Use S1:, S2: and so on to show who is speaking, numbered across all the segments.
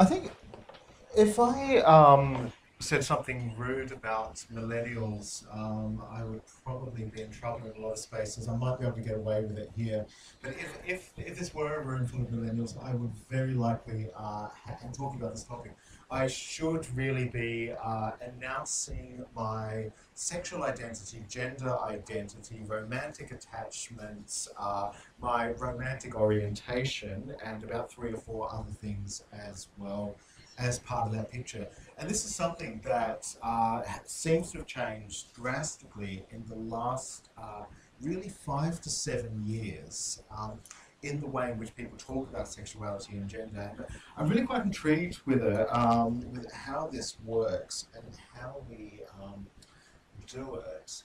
S1: I think if I um, said something rude about millennials, um, I would probably be in trouble in a lot of spaces. I might be able to get away with it here. But if, if, if this were a room full of millennials, I would very likely, uh, talking about this topic, I should really be uh, announcing my sexual identity, gender identity, romantic attachments, uh, my romantic orientation, and about three or four other things as well as part of that picture. And this is something that uh, seems to have changed drastically in the last uh, really five to seven years. Um, in the way in which people talk about sexuality and gender. And I'm really quite intrigued with it, um, with how this works and how we um, do it.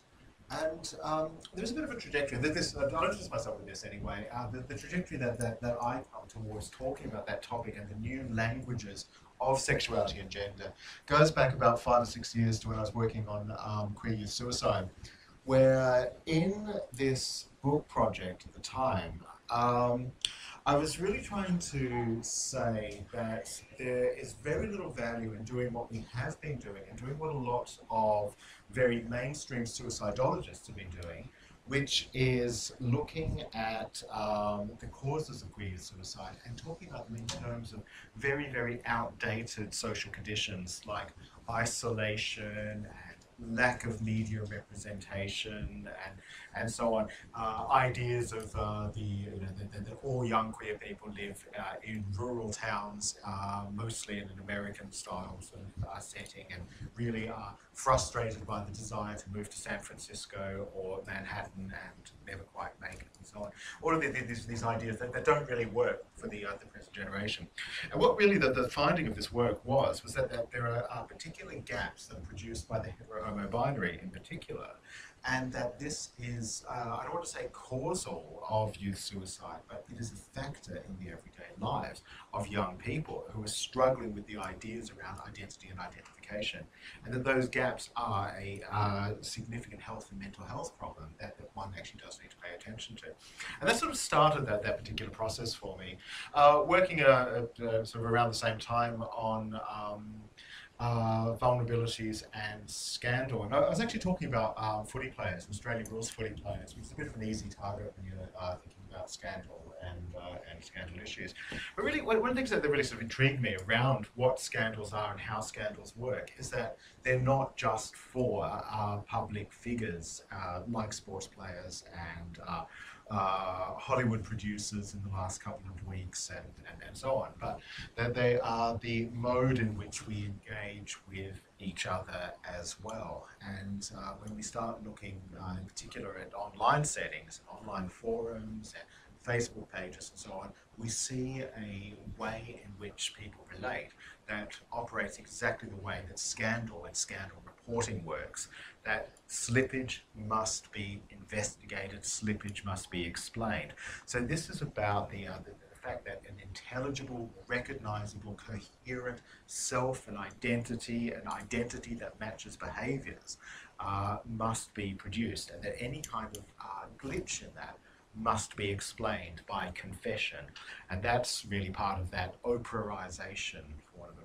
S1: And um, there's a bit of a trajectory. This, I'll introduce myself with this anyway. Uh, the, the, trajectory that, that, that I come towards talking about that topic and the new languages of sexuality and gender goes back about five or six years to when I was working on um, queer youth suicide, where in this book project at the time, um, I was really trying to say that there is very little value in doing what we have been doing and doing what a lot of very mainstream suicidologists have been doing, which is looking at um, the causes of queer suicide and talking about them in terms of very, very outdated social conditions like isolation lack of media representation and and so on. Uh, ideas of uh, the, you know, all young queer people live uh, in rural towns, uh, mostly in an American style sort of uh, setting, and really are frustrated by the desire to move to San Francisco or Manhattan and never quite make on. All of the, these, these ideas that, that don't really work for the, uh, the present generation. And what really the, the finding of this work was, was that, that there are particular gaps that are produced by the hetero-homo binary in particular, and that this is, uh, I don't want to say causal of youth suicide, but it is a factor in the everyday lives of young people who are struggling with the ideas around identity and and that those gaps are a uh, significant health and mental health problem that, that, one actually does need to pay attention to. And that sort of started that, that particular process for me. Uh, working uh, uh, sort of around the same time on um, uh, vulnerabilities and scandal. And I was actually talking about uh, footy players, Australian rules footy players, which is a bit of an easy target when you're uh, thinking about scandal and, uh, and scandal issues. But really, one, of the things that really sort of intrigued me around what scandals are and how scandals work is that they're not just for uh, public figures uh, like sports players and uh, Hollywood producers in the last couple of weeks and, and, and so on, but that they are the mode in which we engage with each other as well. And uh, when we start looking uh, in particular at online settings, online forums, Facebook pages and so on, we see a way in which people relate that operates exactly the way that scandal and scandal reporting works, that slippage must be investigated, slippage must be explained. So this is about the, uh, the fact that an intelligible, recognizable, coherent self and identity, an identity that matches behaviors, uh, must be produced, and that any kind of uh, glitch in that must be explained by confession. And that's really part of that Oprahization,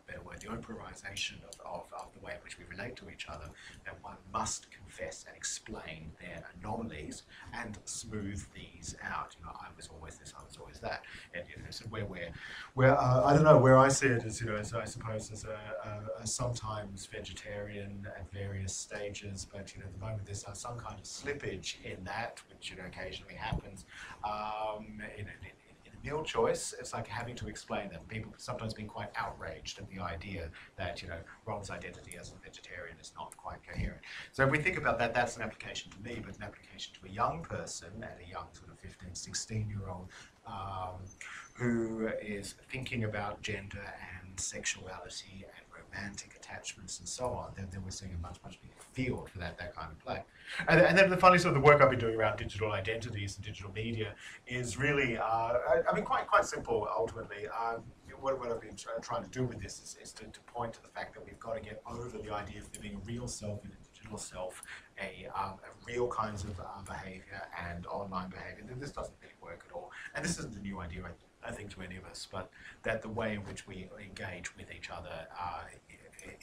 S1: better word, the Oprahization of, of, of, the way in which we relate to each other, that one must confess and explain their anomalies and smooth these out. You know, I was always this, I was always that. And you know, so where we're, where, uh, I don't know, where I see it as, you know, as I suppose as a, a, a sometimes vegetarian at various stages, but you know, at the moment there's some kind of slippage in that, which you know occasionally happens, um, in, in, meal choice, it's like having to explain that. People sometimes being quite outraged at the idea that, you know, Rob's identity as a vegetarian is not quite coherent. So if we think about that, that's an application to me, but an application to a young person, and a young sort of 15, 16 year old, um, who is thinking about gender and sexuality and romantic attachments and so on, then, then we're seeing a much, much bigger field for that, that kind of play. And, and then the funny sort of the work I've been doing around digital identities and digital media is really, uh, I, I, mean, quite quite simple ultimately. Um, what, what I've been try, trying to do with this is, is to, to, point to the fact that we've got to get over the idea of living a real self in a digital self, a, um, a real kinds of uh, behavior and online behavior. This doesn't really work at all. And this isn't a new idea. I think, to any of us, but that the way in which we engage with each other uh,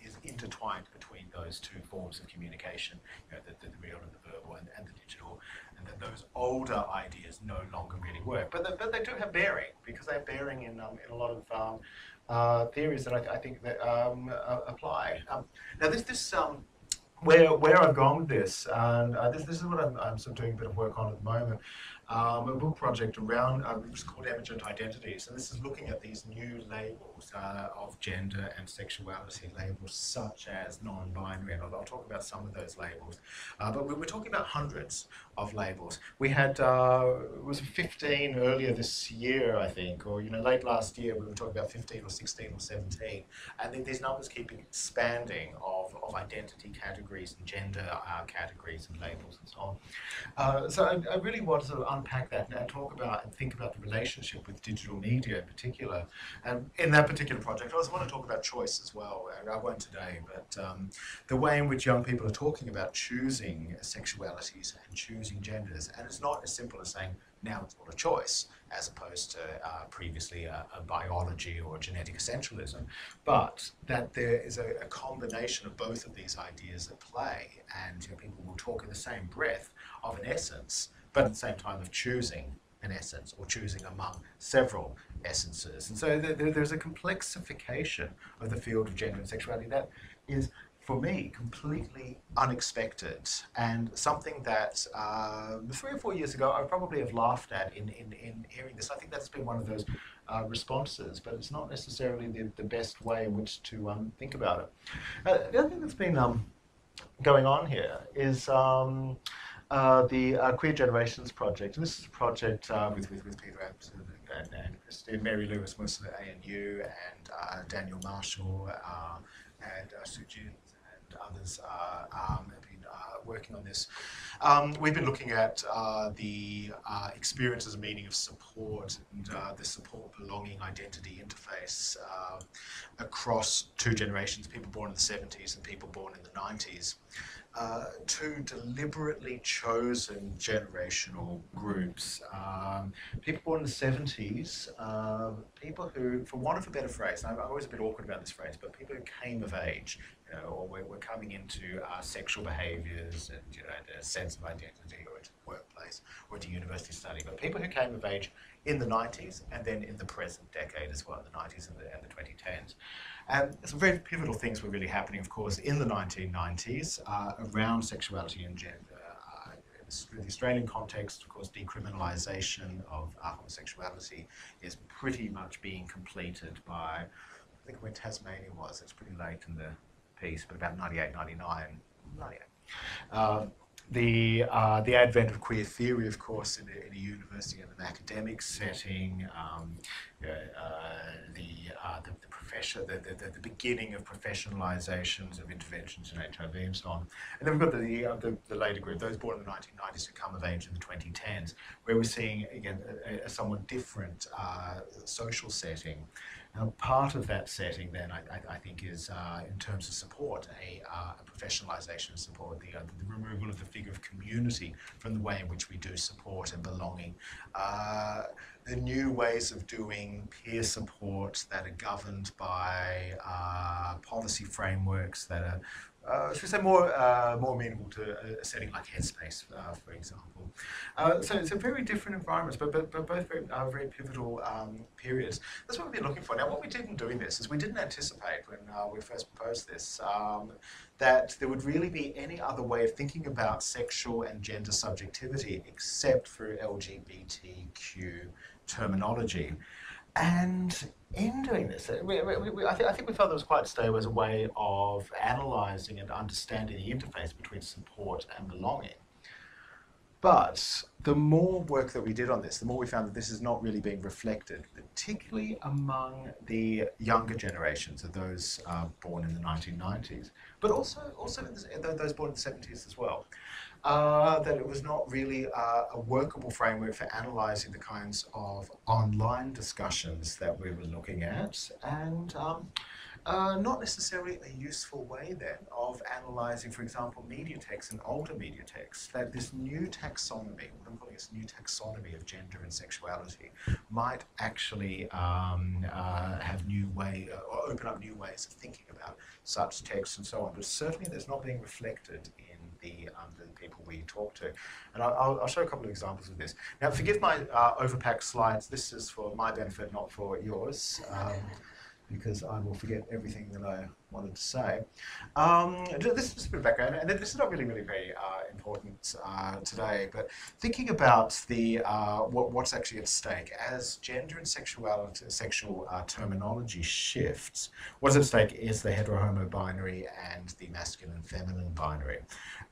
S1: is intertwined between those two forms of communication, you know, the, the, real and the verbal and, and, the digital, and that those older ideas no longer really work. But, the, but they do have bearing, because they have bearing in, um, in a lot of um, uh, theories that I, I think that um, uh, apply. Um, now, this, this um, where, where I've gone with this, and uh, this, this is what I'm, I'm sort of doing a bit of work on at the moment, um, a book project around, uh, which is called Emergent Identities. And this is looking at these new labels uh, of gender and sexuality, labels such as non binary. And I'll, talk about some of those labels. Uh, but we, are talking about hundreds of labels. We had, uh, it was 15 earlier this year, I think, or you know, late last year, we were talking about 15 or 16 or 17. And these numbers keep expanding of, of identity categories and gender uh, categories and labels and so on. Uh, so I, I really want to unpack that and talk about and think about the relationship with digital media in particular. And in that particular project, I also want to talk about choice as well. I won't today, but um, the way in which young people are talking about choosing sexualities and choosing genders. And it's not as simple as saying, now it's not a choice, as opposed to uh, previously a, a, biology or genetic essentialism, but that there is a, a, combination of both of these ideas at play, and you know, people will talk in the same breath of an essence but at the same time of choosing an essence or choosing among several essences. And so there, there's a complexification of the field of gender and sexuality that is, for me, completely unexpected and something that uh, three or four years ago I probably have laughed at in, in, in hearing this. I think that's been one of those uh, responses, but it's not necessarily the, the best way in which to um, think about it. Uh, the other thing that's been um, going on here is um, uh, the uh, Queer Generations Project. And this is a project uh, with, with, with Peter Abson and, and Christine, Mary Lewis, of the ANU, and uh, Daniel Marshall, uh, and uh, Sujin, and others um, have been working on this. Um, we've been looking at the experiences and meaning of support and the support, belonging, identity interface across two generations, people born in the 70s and people born in the 90s uh, two deliberately chosen generational groups. Um, people born in the 70s, uh, people who, for want of a better phrase, I'm always a bit awkward about this phrase, but people who came of age, you know, or were, coming into uh, sexual behaviours and you know, a sense of identity or into workplace or into university study, but people who came of age in the 90s and then in the present decade as well, the 90s and the, and the 2010s. And some very pivotal things were really happening, of course, in the 1990s uh, around sexuality and gender. Uh, in the Australian context, of course, decriminalisation of homosexuality is pretty much being completed by, I think when Tasmania was, it's pretty late in the piece, but about 98, 99, 98. Um, the uh, the advent of queer theory, of course, in a, in a university and an academic setting, um, uh, the, uh, the, the profession, the, the, the, beginning of professionalizations of interventions in HIV and so on, and then we've got the, uh, the, the later group, those born in the 1990s who come of age in the 2010s, where we're seeing again a, a somewhat different uh, social setting. Now, part of that setting, then, I, I, I think, is uh, in terms of support, a, uh, a professionalisation of support, the, uh, the, removal of the figure of community from the way in which we do support and belonging, uh, the new ways of doing peer support that are governed by uh, policy frameworks that are uh, should we say more uh, more amenable to a setting like Headspace, uh, for example. Uh, so it's a very different environments, but, but, but both very, very pivotal um, periods. That's what we've been looking for. Now, what we did in doing this is we didn't anticipate when uh, we first proposed this um, that there would really be any other way of thinking about sexual and gender subjectivity except through LGBTQ terminology. And in doing this, we, we, we, I, th- I, think we felt there was quite stable as a way of analysing and understanding the interface between support and belonging. But the more work that we did on this, the more we found that this is not really being reflected, particularly among the younger generations of those uh, born in the 1990s, but also also those born in the 70s as well uh, that it was not really uh, a workable framework for analysing the kinds of online discussions that we were looking at. And um, uh, not necessarily a useful way then of analysing, for example, media text and older media text. That this new taxonomy, what I'm calling this new taxonomy of gender and sexuality, might actually um, uh, have new way uh, or open up new ways of thinking about such texts and so on. But certainly, that's not being reflected the, um, the people we talk to. And I'll, I'll, show a couple of examples of this. Now, forgive my uh, overpacked slides. This is for my benefit, not for yours. Um, because I will forget everything that I wanted to say. Um, this is a bit of background, and this is not really, really very uh, important uh, today, but thinking about the uh, what, what's actually at stake as gender and sexuality, sexual uh, terminology shifts, what's at stake is the hetero-homo binary and the masculine-feminine binary.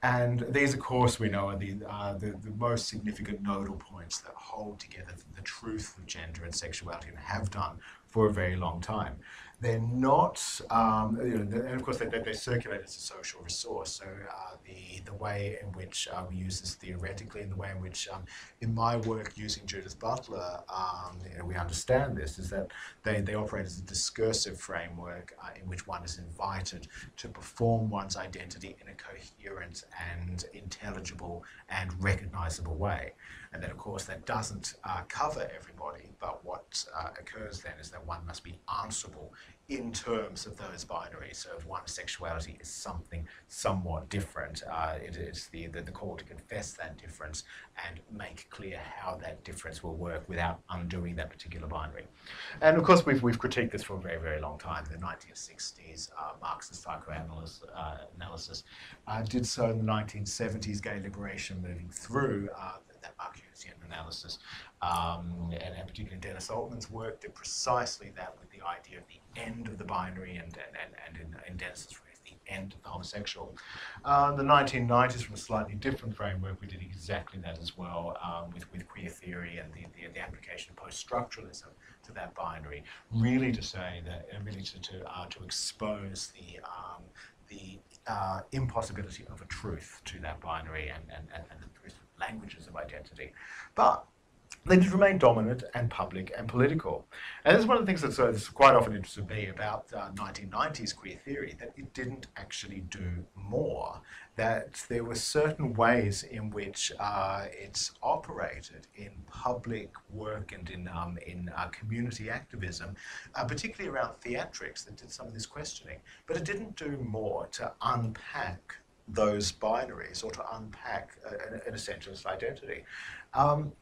S1: And these, of course, we know are the, uh, the, the most significant nodal points that hold together the truth of gender and sexuality and have done for a very long time. They're not, um, you know, and of course they, they, circulate as a social resource. So uh, the the way in which uh, we use this theoretically, and the way in which, um, in my work using Judith Butler, um, you know, we understand this is that they, they operate as a discursive framework uh, in which one is invited to perform one's identity in a coherent and intelligible and recognizable way. And then, of course, that doesn't uh, cover everybody, but what uh, occurs then is that one must be answerable in terms of those binaries. So if one's sexuality is something somewhat different, uh, it is the, the, the, call to confess that difference and make clear how that difference will work without undoing that particular binary. And of course, we've, we've critiqued this for a very, very long time. In the 1960s, uh, Marxist psychoanalysis uh, analysis, uh, did so in the 1970s, gay liberation moving through that Marcusian analysis. Um, and, and, particularly Dennis Altman's work did precisely that with the idea of the end of the binary and, and, and, and in, in Dennis's phrase, the end of the homosexual. Uh, the 1990s, from a slightly different framework, we did exactly that as well um, with, with queer theory and the, the, the application of post-structuralism to that binary, really to say that, uh, really to, to, uh, to expose the, um, the uh, impossibility of a truth to that binary and, and, and, and the languages of identity. But they did remain dominant and public and political. And this is one of the things that's, uh, that's quite often interested me about uh, 1990s queer theory, that it didn't actually do more, that there were certain ways in which uh, it's operated in public work and in, um, in uh, community activism, uh, particularly around theatrics that did some of this questioning, but it didn't do more to unpack those binaries or to unpack an, essentialist identity. Um,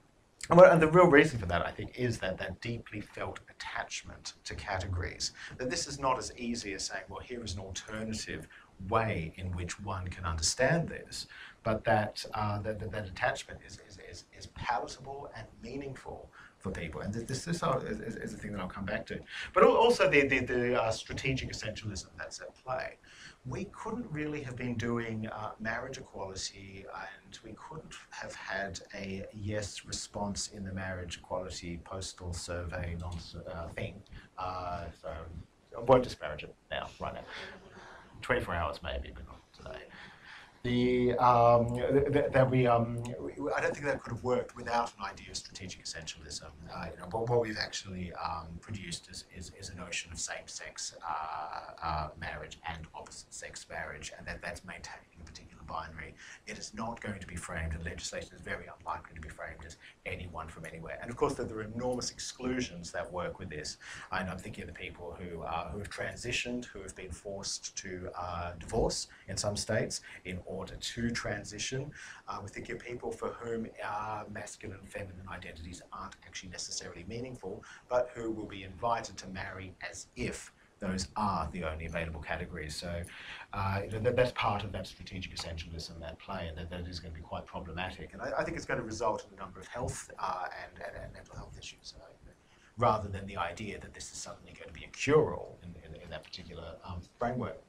S1: and, and the real reason for that, I think, is that that deeply felt attachment to categories. That this is not as easy as saying, well, here is an alternative way in which one can understand this, but that uh, that, that, that, attachment is, is, is, is palatable and meaningful for people. And this, this is, is, a thing that I'll come back to. But also the, the, the uh, strategic essentialism that's at play we couldn't really have been doing uh, marriage equality and we couldn't have had a yes response in the marriage equality postal survey non uh, thing. Uh, so I won't disparage it now, right now. 24 hours maybe, but not today the um, that we um, I don't think that could have worked without an idea of strategic essentialism. Uh, you know, but what we've actually um, produced is, is, is, a notion of same-sex uh, uh, marriage and opposite-sex marriage, and that that's maintaining a particular binary. It is not going to be framed, and legislation is very unlikely to be framed as anyone from anywhere. And of course, there are enormous exclusions that work with this. And I'm thinking of the people who who have transitioned, who have been forced to uh, divorce in some states in order to transition. Uh, we think of people for whom our masculine and feminine identities aren't actually necessarily meaningful, but who will be invited to marry as if those are the only available categories. So uh, that, that's part of that strategic essentialism at play, and that, that is going to be quite problematic. And I, I think it's going to result in a number of health uh, and, and, and, mental health issues, uh, rather than the idea that this is suddenly going to be a cure-all in, in, in, that particular um, framework.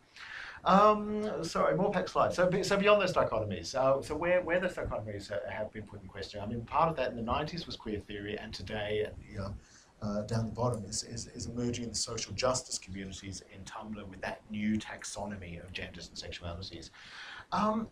S1: Um, sorry, more pack slides. So, so beyond those dichotomies, uh, so where, where those dichotomies have been put in question, I mean, part of that in the 90s was queer theory, and today, the, uh, uh, down the bottom, is, is, is, emerging in the social justice communities in Tumblr with that new taxonomy of genders and sexualities. Um,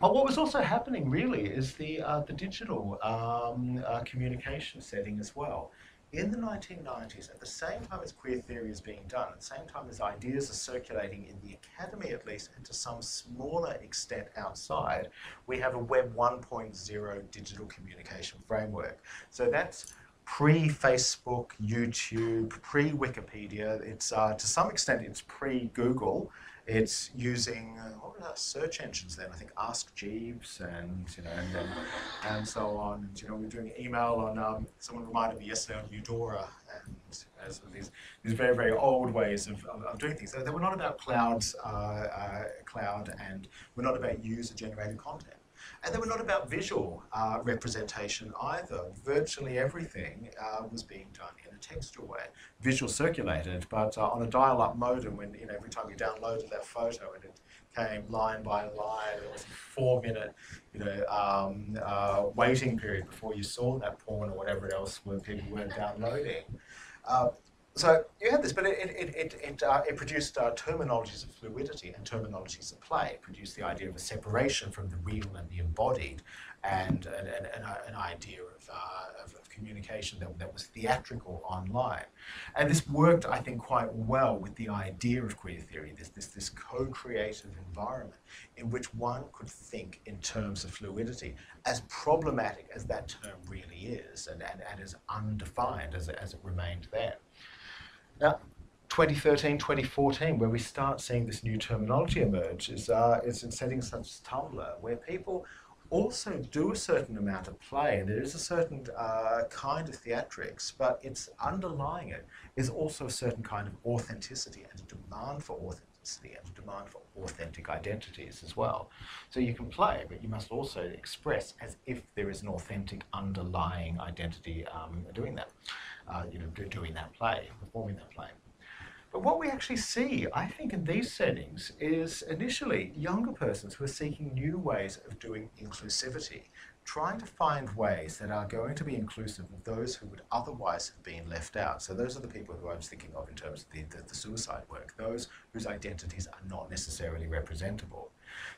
S1: but what was also happening really is the, uh, the digital um, uh, communication setting as well in the 1990s, at the same time as queer theory is being done, at the same time as ideas are circulating in the academy at least, and to some smaller extent outside, we have a Web 1.0 digital communication framework. So that's pre-Facebook, YouTube, pre-Wikipedia. It's uh, to some extent it's pre-Google. It's using uh, what were our search engines then? I think Ask Jeeves and you know and then, and so on. And, you know, we're doing email on. Um, someone reminded me yesterday on Eudora and as these these very very old ways of, of, of doing things. So they were not about clouds, uh, uh, cloud, and we're not about user generated content. And they were not about visual uh, representation either. Virtually everything uh, was being done in a textual way. Visual circulated, but uh, on a dial-up modem, when you know every time you downloaded that photo and it came line by line, it was a four-minute, you know, um, uh, waiting period before you saw that porn or whatever else where people were downloading. Uh, so you had this, but it, it, it, it, uh, it produced uh, terminologies of fluidity and terminologies of play. It produced the idea of a separation from the real and the embodied, and an, an, an idea of, uh, of, of, communication that, that was theatrical online. And this worked, I think, quite well with the idea of queer theory, this, this, this co-creative environment in which one could think in terms of fluidity, as problematic as that term really is, and, and, and as undefined as as it remained then. Now, 2013, 2014, where we start seeing this new terminology emerge, is, uh, is in settings such as Tumblr, where people also do a certain amount of play, and there is a certain uh, kind of theatrics, but it's underlying it is also a certain kind of authenticity and a demand for authenticity a demand for authentic identities as well. So you can play, but you must also express as if there is an authentic underlying identity um, doing that uh, you know, doing that play, performing that play. But what we actually see, I think, in these settings is initially younger persons who are seeking new ways of doing inclusivity, trying to find ways that are going to be inclusive of those who would otherwise have been left out. So those are the people who I was thinking of in terms of the, the, the suicide work, those whose identities are not necessarily representable.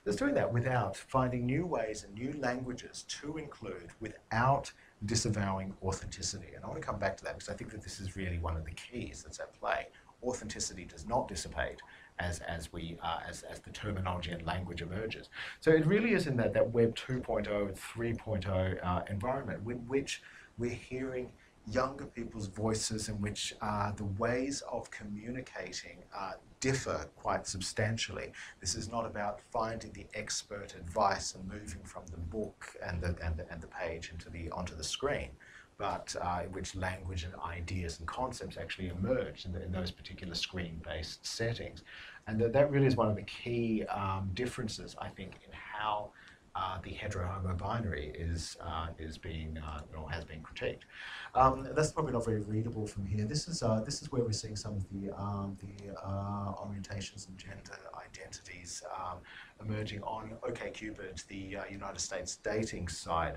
S1: There's doing that without finding new ways and new languages to include without disavowing authenticity. And I want to come back to that because I think that this is really one of the keys that's at play. Authenticity does not dissipate as, as, we, uh, as, as the terminology and language emerges. So it really is in that, that Web 2.0 and 3.0 uh, environment in which we're hearing younger people's voices in which uh, the ways of communicating uh, differ quite substantially. This is not about finding the expert advice and moving from the book and the, and the, and the page into the, onto the screen, but uh, in which language and ideas and concepts actually emerge in, the, in those particular screen-based settings. And that, that really is one of the key um, differences, I think, in how uh, the hetero-homo binary is, uh, is being, uh, or has been critiqued. Um, that's probably not very readable from here. This is, uh, this is where we're seeing some of the, um, the uh, orientations and gender identities um, emerging on OkCupid, the uh, United States dating site.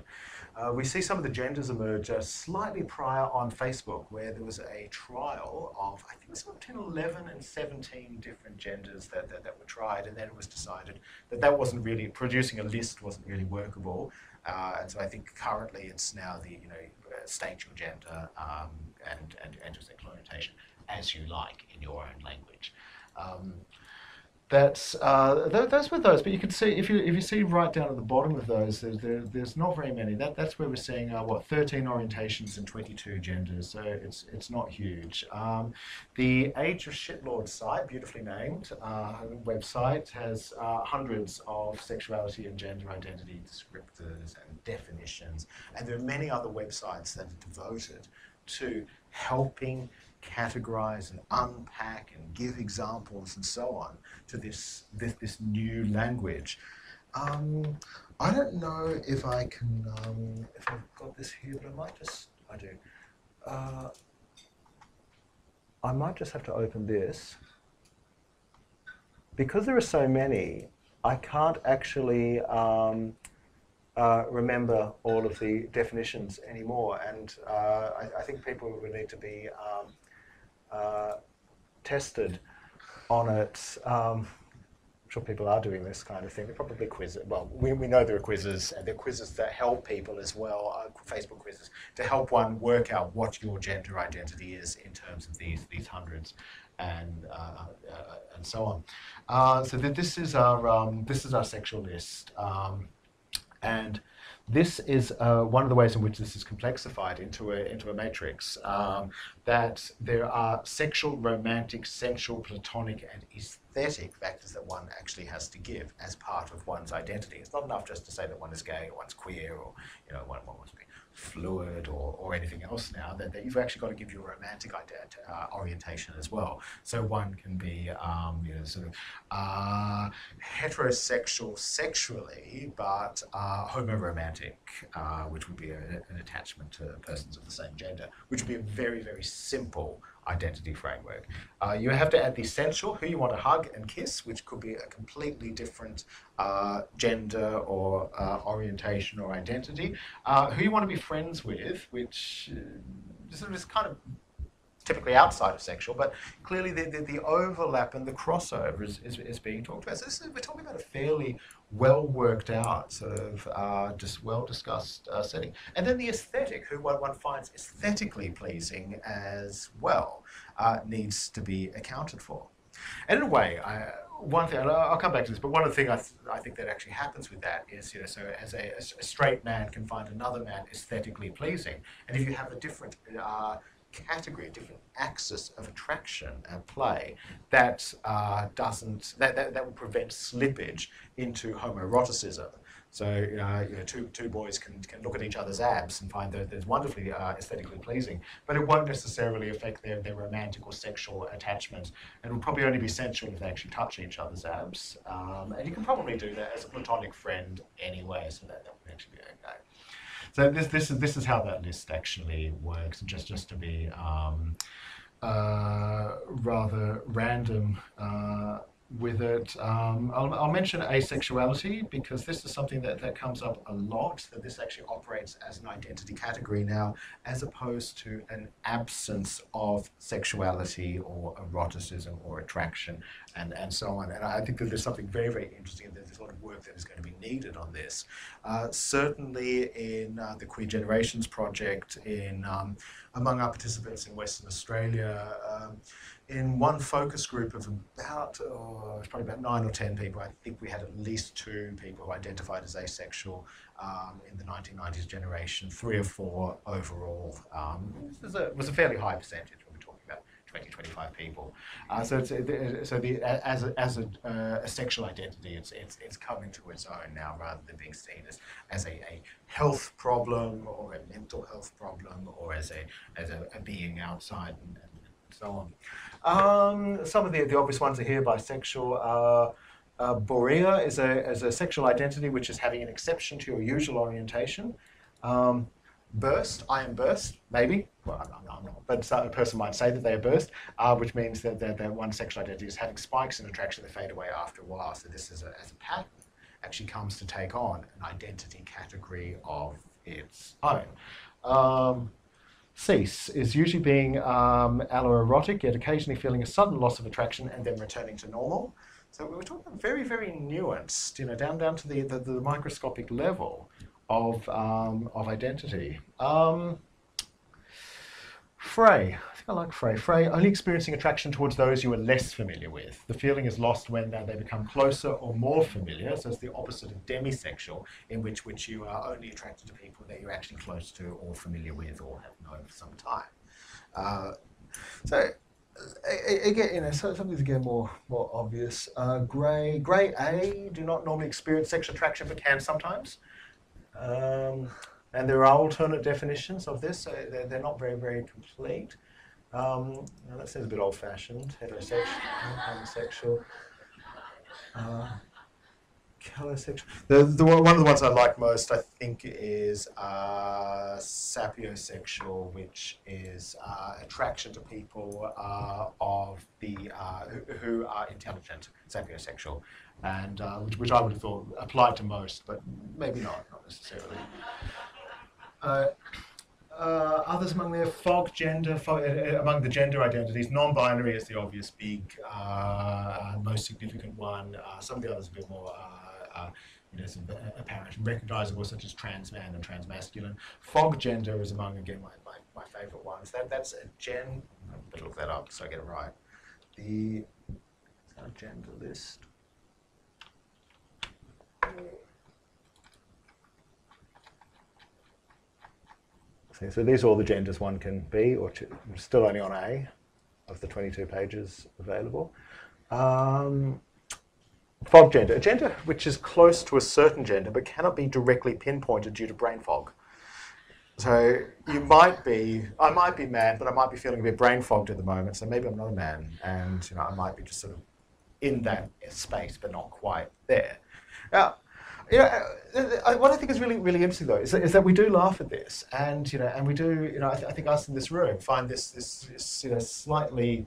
S1: Uh, we see some of the genders emerge uh, slightly prior on Facebook, where there was a trial of, I think it was between 11 and 17 different genders that, that, that were tried, and then it was decided that that wasn't really, producing a list wasn't really workable. Uh, and so I think currently it's now the, you know, uh, state your gender um, and, and, and sexual orientation as you like in your own language. Um, that's uh, th those were those. But you can see if you if you see right down at the bottom of those, there's there, there's not very many. That that's where we're seeing uh, what 13 orientations and 22 genders. So it's it's not huge. Um, the Age of Shitlord site, beautifully named uh, website, has uh, hundreds of sexuality and gender identity descriptors and definitions, and there are many other websites that are devoted to helping categorize and unpack and give examples and so on to this, this, this new language. Um, I don't know if I can, um, if I've got this here, but I might just, I do. Uh, I might just have to open this. Because there are so many, I can't actually um, uh, remember all of the definitions anymore. And uh, I, I, think people would need to be um, uh, tested on it. Um, sure people are doing this kind of thing. They probably quiz it. Well, we, we know there are quizzes, and there are quizzes that help people as well, uh, Facebook quizzes, to help one work out what your gender identity is in terms of these these hundreds and uh, uh, and so on. Uh, so that this is our um, this is our sexual list, um, and this is uh, one of the ways in which this is complexified into a, into a matrix. Um, that there are sexual, romantic, sensual, platonic, and aesthetic factors that one actually has to give as part of one's identity. It's not enough just to say that one is gay or one's queer or you know one, one wants to fluid or, or anything else now, that, that you've actually got to give your romantic uh, orientation as well. So one can be, um, you know, sort of uh, heterosexual sexually, but uh, homoromantic, uh, which would be a, an attachment to persons of the same gender, which would be a very, very simple identity framework. Uh, you have to add the sensual, who you want to hug and kiss, which could be a completely different uh, gender or uh, orientation or identity. Uh, who you want to be friends with, which uh, is kind of typically outside of sexual, but clearly the, the, the overlap and the crossover is, is, is, being talked about. So is, we're talking about a fairly well worked out, sort of uh, just well discussed uh, setting. And then the aesthetic, who one, finds aesthetically pleasing as well, uh, needs to be accounted for. And in a way, I, one thing, I'll come back to this, but one of the things I, th- I think that actually happens with that is, you know, so as a, a, straight man can find another man aesthetically pleasing, and if you have a different uh, category, a different axis of attraction at play that uh, doesn't, that, that, that would prevent slippage into homoeroticism. So uh, you know, two, two boys can, can look at each other's abs and find that it's wonderfully uh, aesthetically pleasing, but it won't necessarily affect their, their romantic or sexual attachment. It will probably only be sensual if they actually touch each other's abs. Um, and you can probably do that as a platonic friend anyway, so that, that would actually be okay. So this this is this is how that list actually works. Just just to be um, uh, rather random. Uh, with it. Um, I'll, I'll, mention asexuality because this is something that, that comes up a lot, that this actually operates as an identity category now, as opposed to an absence of sexuality or eroticism or attraction and, and so on. And I think that there's something very, very interesting, and there's a lot of work that is going to be needed on this. Uh, certainly in uh, the Queer Generations Project, in um, among our participants in Western Australia, um, in one focus group of about, oh, probably about nine or ten people, I think we had at least two people who identified as asexual um, in the 1990s generation, three or four overall. Um, was a, was a fairly high percentage when we're talking about 20, 25 people. Uh, so it's, so the, as a, as a, uh, a, sexual identity, it's, it's, it's coming to its own now rather than being seen as, as a, a health problem or a mental health problem or as a, as a, a being outside and, and so on. Um, some of the, the obvious ones are here bisexual. Uh, uh, Borea is a, is a sexual identity which is having an exception to your usual orientation. Um, burst, I am burst, maybe. Well, I'm, I'm not, but a person might say that they are burst, uh, which means that, that, one sexual identity is having spikes in attraction that fade away after a while. So this is a, as a pattern actually comes to take on an identity category of its own. Um, cease is usually being um, alloerotic, yet occasionally feeling a sudden loss of attraction and then returning to normal. So we were talking very, very nuanced, you know, down down to the, the, the microscopic level of, um, of identity. Um, Fray, I think I like Fray. Fray, only experiencing attraction towards those you are less familiar with. The feeling is lost when they become closer or more familiar, so it's the opposite of demisexual, in which, which you are only attracted to people that you're actually close to or familiar with or have known for some time. Uh, so again, you know, so something's again more more obvious. Uh, grey A do not normally experience sexual attraction, but can sometimes. Um, and there are alternate definitions of this, so they're, they're not very, very complete. Um, that seems a bit old fashioned, heterosexual, homosexual. Uh, The, the, one of the ones I like most, I think, is uh, sapiosexual, which is uh, attraction to people uh, of the uh, who, who, are intelligent, sapiosexual, and uh, which, which I would have thought applied to most, but maybe not, not necessarily. Uh, uh, others among their fog gender, fog, uh, uh, among the gender identities, non-binary is the obvious big, uh, uh, most significant one. Some of the others a bit more, you know, sort apparent and recognizable, such as trans man and trans masculine. Fog gender is among, again, my, my, my favorite ones. That, that's a gen, I better look that up so I get it right. The gender list. So, so these are all the genders one can be, or still only on A of the 22 pages available. Um, fog gender, a gender which is close to a certain gender but cannot be directly pinpointed due to brain fog. So you might be, I might be man, but I might be feeling a bit brain fogged at the moment. So maybe I'm not a man, and you know I might be just sort of in that space, but not quite there. Now, you know, uh, uh, what I think is really, really interesting though is that, is that we do laugh at this, and you know, and we do, you know, I, th- I think us in this room find this, this, this you know, slightly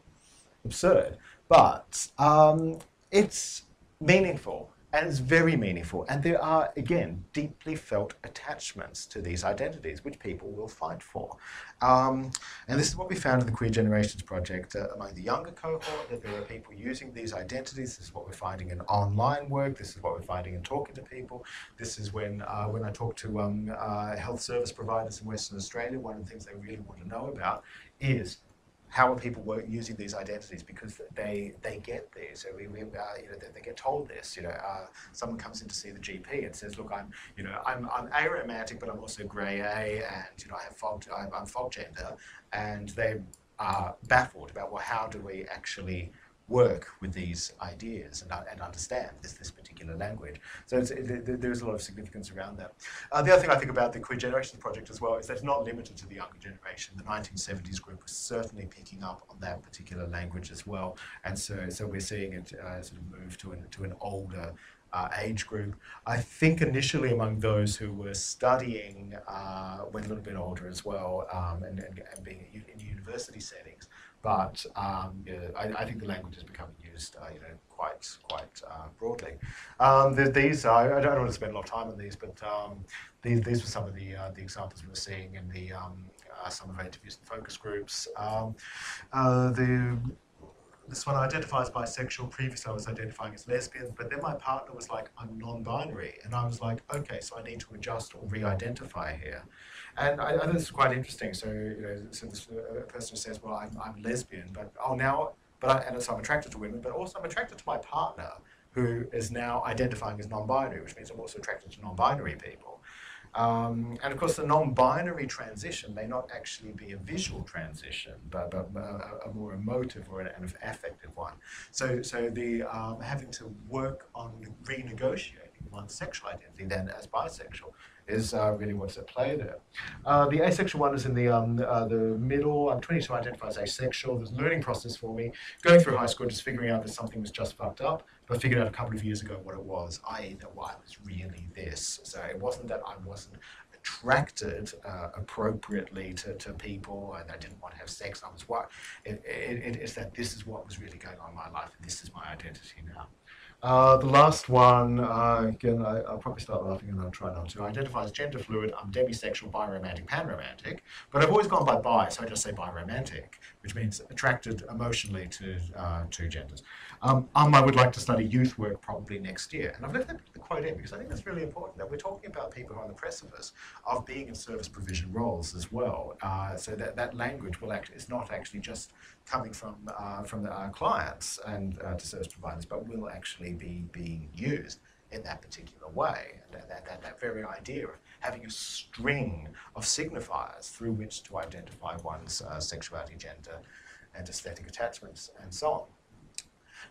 S1: absurd, but um, it's meaningful and it's very meaningful. And there are, again, deeply felt attachments to these identities, which people will fight for. Um, and this is what we found in the Queer Generations Project uh, among the younger cohort, that there are people using these identities. This is what we're finding in online work. This is what we're finding in talking to people. This is when, uh, when I talk to um, uh, health service providers in Western Australia, one of the things they really want to know about is how are people work, using these identities because they they get these. So we, we uh, you know they, they, get told this. You know, uh, someone comes in to see the GP and says, "Look, I'm you know I'm I'm aromantic, but I'm also grey A, and you know I have fog I'm, I'm fog gender," and they are baffled about well, how do we actually work with these ideas and, and understand this, this particular language. So it, there's a lot of significance around that. Uh, the other thing I think about the Queer Generations Project as well is that it's not limited to the younger generation. The 1970s group was certainly picking up on that particular language as well. And so, so we're seeing it uh, sort of move to an, to an older uh, age group. I think initially among those who were studying uh, a little bit older as well um, and, and, and being in university settings. But um, I, I, think the language is becoming used, uh, you know, quite quite uh, broadly. Um, these, I don't want to spend a lot of time on these, but um, these, these were some of the uh, the examples we were seeing in the um, uh, some of our interviews and focus groups. Um, uh, the this one identifies bisexual. Previously, I was identifying as lesbian, but then my partner was like, I'm non binary. And I was like, okay, so I need to adjust or re identify here. And I, I think this is quite interesting. So, you know, so this uh, person says, well, I'm, I'm lesbian, but oh, now, but I, and so I'm attracted to women, but also I'm attracted to my partner who is now identifying as non binary, which means I'm also attracted to non binary people. Um, and of course, the non-binary transition may not actually be a visual transition, but, but a, a, more emotive or an, an affective one. So, so the um, having to work on renegotiating one's sexual identity then as bisexual is uh, really what's at play there. Uh, the asexual one is in the um, uh, the middle. I'm 22, identify as asexual. There's a learning process for me. Going through high school, just figuring out that something was just fucked up, but I figured out a couple of years ago what it was, i.e. that well, I was really this. So it wasn't that I wasn't attracted uh, appropriately to, to people and I didn't want to have sex. I was what it, it, it is that this is what was really going on in my life and this is my identity now. Uh, the last one, uh, again, I, will probably start laughing and I'll try not to. I identify as gender fluid. I'm demisexual, biromantic, panromantic, but I've always gone by bi, so I just say biromantic, which means attracted emotionally to uh, two genders. Um, um, I would like to study youth work probably next year. And I've left the quote in because I think that's really important that we're talking about people who are on the precipice of being in service provision roles as well. Uh, so that, that language will act, is not actually just coming from, uh, from the, our clients and uh, to service providers, but will actually be being used in that particular way. And that, that, that, very idea of having a string of signifiers through which to identify one's uh, sexuality, gender, and aesthetic attachments, and so on.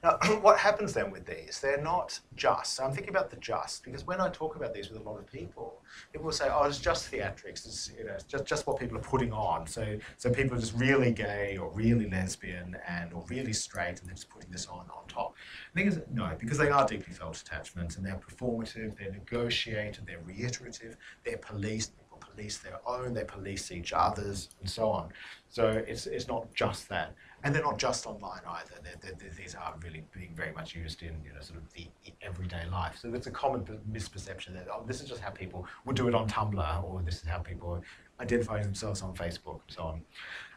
S1: Now, what happens then with these? They're not just. So I'm thinking about the just because when I talk about these with a lot of people, people will say, "Oh, it's just theatrics. It's, you know, it's just just what people are putting on." So so people are just really gay or really lesbian and or really straight, and they're just putting this on on top. The thing is, no, because they are deeply felt attachments and they're performative, they're negotiated, they're reiterative, they're policed police their own, they police each other's, and so on. So it's, it's not just that. And they're not just online either. They're, they're, these are really being very much used in you know sort of the everyday life. So it's a common misperception that oh, this is just how people would do it on Tumblr, or this is how people identify themselves on Facebook, and so on.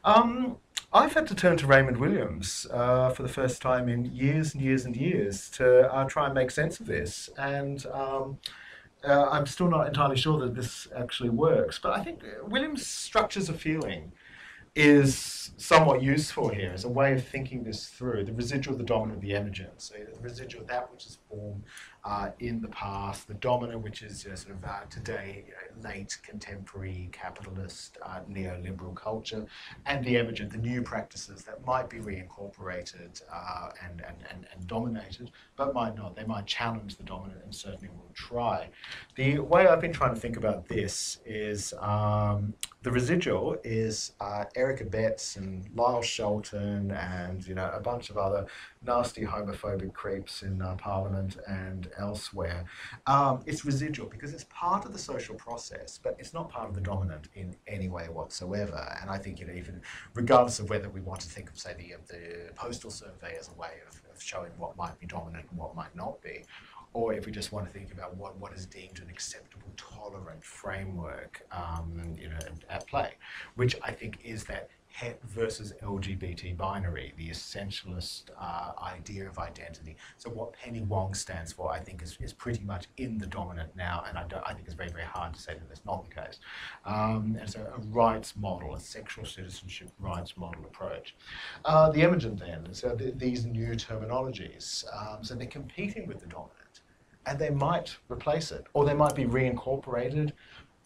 S1: Um, I've had to turn to Raymond Williams uh, for the first time in years and years and years to uh, try and make sense of this, and. Um, uh, I'm still not entirely sure that this actually works, but I think Williams structures a feeling is somewhat useful here as a way of thinking this through. The residual, the dominant, the emergent. So the residual, that which is formed uh, in the past, the dominant, which is uh, sort of uh, today late contemporary capitalist uh, neoliberal culture, and the emergent, the new practices that might be reincorporated uh, and, and, and, and dominated, but might not. They might challenge the dominant and certainly will try. The way I've been trying to think about this is um, the residual is uh, Eric Abetz and Lyle Shelton and you know a bunch of other nasty homophobic creeps in uh, Parliament and elsewhere. Um, it's residual because it's part of the social process, but it's not part of the dominant in any way whatsoever. And I think you know even regardless of whether we want to think of say the the postal survey as a way of, of showing what might be dominant and what might not be, or if we just want to think about what, what is deemed an acceptable, tolerant framework, um, you know, at play, which I think is that het versus LGBT binary, the essentialist uh, idea of identity. So what Penny Wong stands for, I think, is, is pretty much in the dominant now, and I, I think it's very, very hard to say that that's not the case. Um, and so a rights model, a sexual citizenship rights model approach. Uh, the emergent then, so th these new terminologies, um, so they're competing with the dominant and they might replace it, or they might be reincorporated,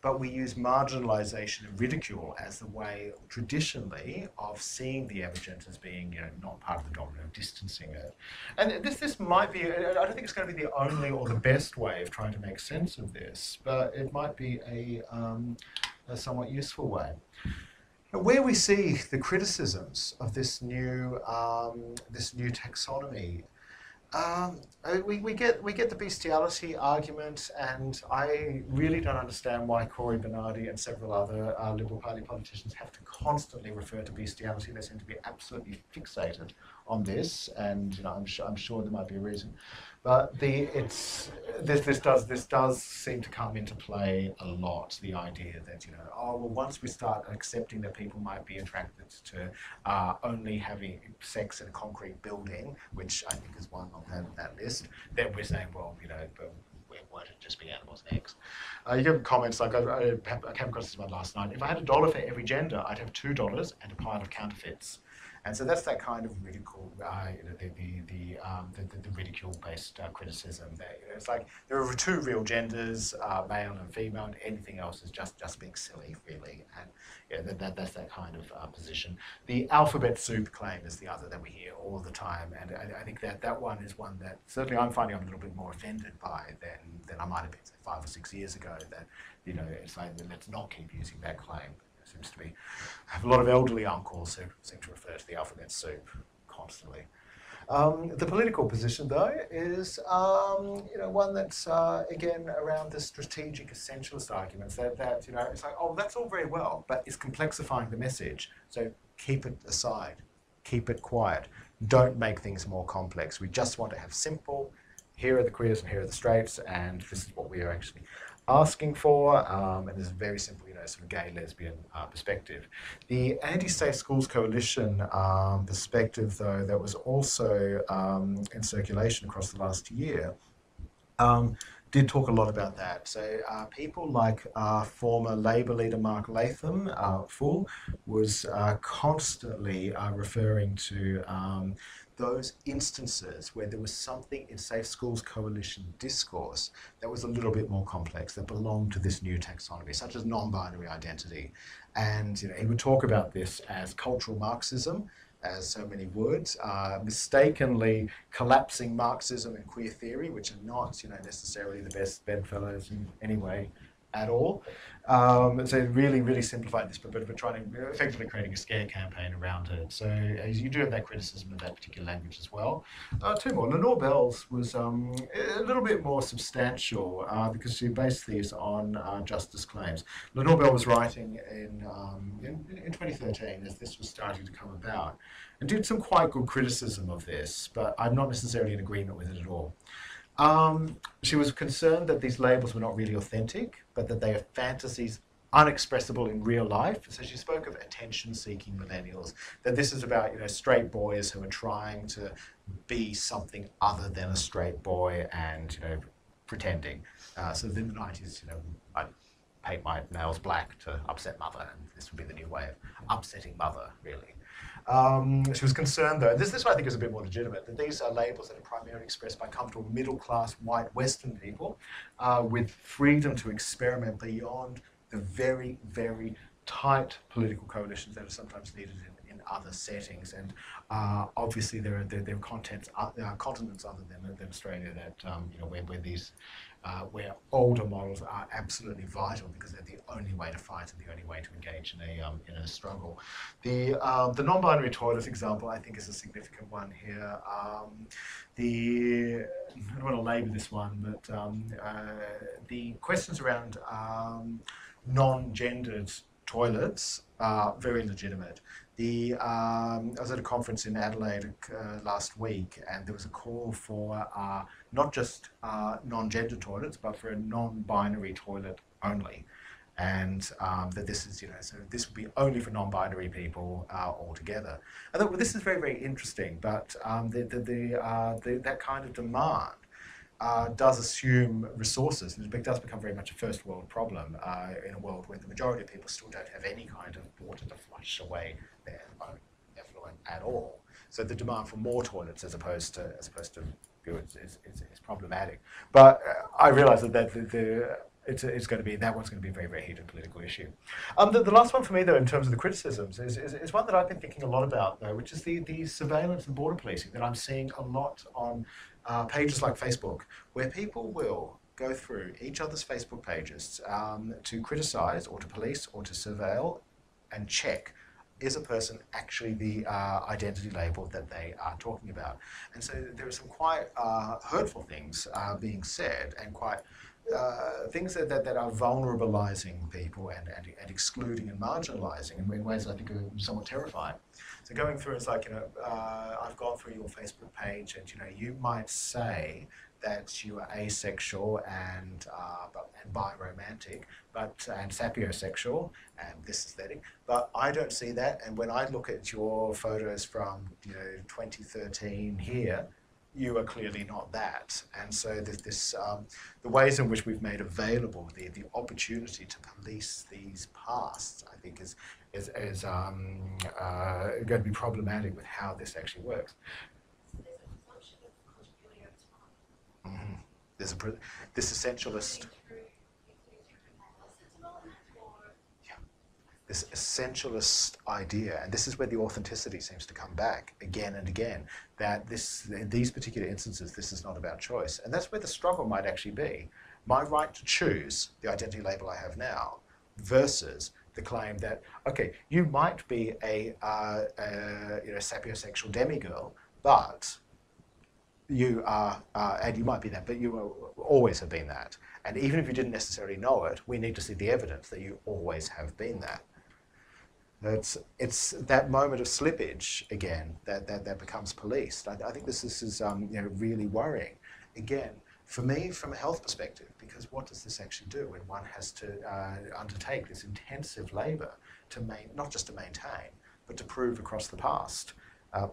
S1: but we use marginalization and ridicule as the way traditionally of seeing the emergent as being you know not part of the dominant, distancing it. And this this might be I don't think it's going to be the only or the best way of trying to make sense of this, but it might be a, um, a somewhat useful way. Where we see the criticisms of this new um, this new taxonomy um, we, we get we get the bestiality argument, and I really don't understand why Cory Bernardi and several other uh, Liberal Party politicians have to constantly refer to bestiality. They seem to be absolutely fixated on this, and you know, I'm sure I'm sure there might be a reason. But the it's this this does this does seem to come into play a lot. The idea that you know oh well once we start accepting that people might be attracted to uh, only having sex in a concrete building, which I think is one on that, that list, then we're saying well you know but won't it just be animals next? Uh, you get comments like I, I came across this one last night. If I had a dollar for every gender, I'd have two dollars and a pile of counterfeits. And so that's that kind of ridicule, uh, you know, the, the, the, um, the, the, ridicule-based uh, criticism. You know, it's like there are two real genders, uh, male and female, and anything else is just, just being silly, really. And yeah, that, that, that's that kind of uh, position. The alphabet soup claim is the other that we hear all the time, and I, I, think that that one is one that certainly I'm finding I'm a little bit more offended by than, than I might have been say, five or six years ago. That you know, it's like let's not keep using that claim seems to be have a lot of elderly uncles who seem to refer to the alphabet soup constantly. Um, the political position, though, is um, you know one that's uh, again around the strategic essentialist arguments that, that you know it's like oh that's all very well, but it's complexifying the message. So keep it aside, keep it quiet. Don't make things more complex. We just want to have simple. Here are the queers and here are the straights, and this is what we are actually asking for, um, and there's very simple, sort of gay lesbian uh, perspective. The Anti-Safe Schools Coalition um, perspective, though, that was also um, in circulation across the last year, um, did talk a lot about that. So uh, people like uh, former Labor leader Mark Latham, uh, Fool, was uh, constantly uh, referring to um, those instances where there was something in Safe Schools Coalition discourse that was a little bit more complex, that belonged to this new taxonomy, such as non-binary identity. And you know, he would talk about this as cultural Marxism, as so many would, uh, mistakenly collapsing Marxism and queer theory, which are not you know, necessarily the best bedfellows in any way at all. Um, so really, really simplified this, but, but, but trying to effectively creating a scare campaign around it. So as you do have that criticism of that particular language as well. Uh, two more. Lenore Bell's was um, a little bit more substantial uh, because she based these on uh, justice claims. Lenore Bell was writing in, um, in, in 2013 as this was starting to come about and did some quite good criticism of this, but I'm not necessarily in agreement with it at all. Um, she was concerned that these labels were not really authentic, but that they are fantasies unexpressible in real life. So she spoke of attention-seeking millennials. That this is about you know straight boys who are trying to be something other than a straight boy and you know pretending. Uh, so in the nineties, you know, I paint my nails black to upset mother, and this would be the new way of upsetting mother, really. Um, she was concerned, though, this, this I think is a bit more legitimate, that these are labels that are primarily expressed by comfortable middle-class white Western people uh, with freedom to experiment beyond the very, very tight political coalitions that are sometimes needed in, in other settings. And uh, obviously there are, there, there are contents, uh, continents other than, than Australia that, um, you know, where, where these uh, where older models are absolutely vital because they're the only way to fight and the only way to engage in a, um, in a struggle. The, um, the non-binary toilet example I think is a significant one here. Um, the, I don't want to labour this one, but um, uh, the questions around um, non-gendered toilets are very legitimate. The, um, I was at a conference in Adelaide uh, last week, and there was a call for uh, not just uh, non-gender toilets, but for a non-binary toilet only, and um, that this is, you know, so this would be only for non-binary people uh, altogether. I thought, well, this is very, very interesting, but um, the, the, the, uh, the, that kind of demand uh, does assume resources, it does become very much a first world problem uh, in a world where the majority of people still don't have any kind of water to flush away their effluent at all. So the demand for more toilets as opposed to as opposed to goods is, is, is problematic. But uh, I realise that, that the, the it's, it's going to be that one's going to be a very very heated political issue. Um, the, the last one for me though, in terms of the criticisms, is, is, is one that I've been thinking a lot about though, which is the the surveillance and border policing that I'm seeing a lot on uh, pages like Facebook, where people will go through each other's Facebook pages um, to criticize or to police or to surveil and check is a person actually the uh, identity label that they are talking about? And so there are some quite uh, hurtful things uh, being said and quite uh, things that, that, that, are vulnerabilizing people and, and, and excluding and marginalizing in, ways I think are somewhat terrifying. Going through, is like, you know, uh, I've gone through your Facebook page and, you know, you might say that you are asexual and, uh, but, and biromantic, but, and sapiosexual and this aesthetic, but I don't see that. And when I look at your photos from, you know, 2013 here, you are clearly not that. And so this, this um, the ways in which we've made available the, the opportunity to police these pasts, I think is, is, is um, uh, going to be problematic with how this actually works. Mm -hmm. There's a, this essentialist this essentialist idea, and this is where the authenticity seems to come back again and again, that this, in these particular instances, this is not about choice. And that's where the struggle might actually be. My right to choose the identity label I have now versus the claim that, okay, you might be a, uh, a you know, sapiosexual demigirl, but you are, uh, and you might be that, but you always have been that. And even if you didn't necessarily know it, we need to see the evidence that you always have been that. It's, it's that moment of slippage again that, that, that becomes policed. I, I think this, this is um, you know, really worrying. Again, for me, from a health perspective, because what does this actually do when one has to uh, undertake this intensive labour to main, not just to maintain, but to prove across the past? Uh,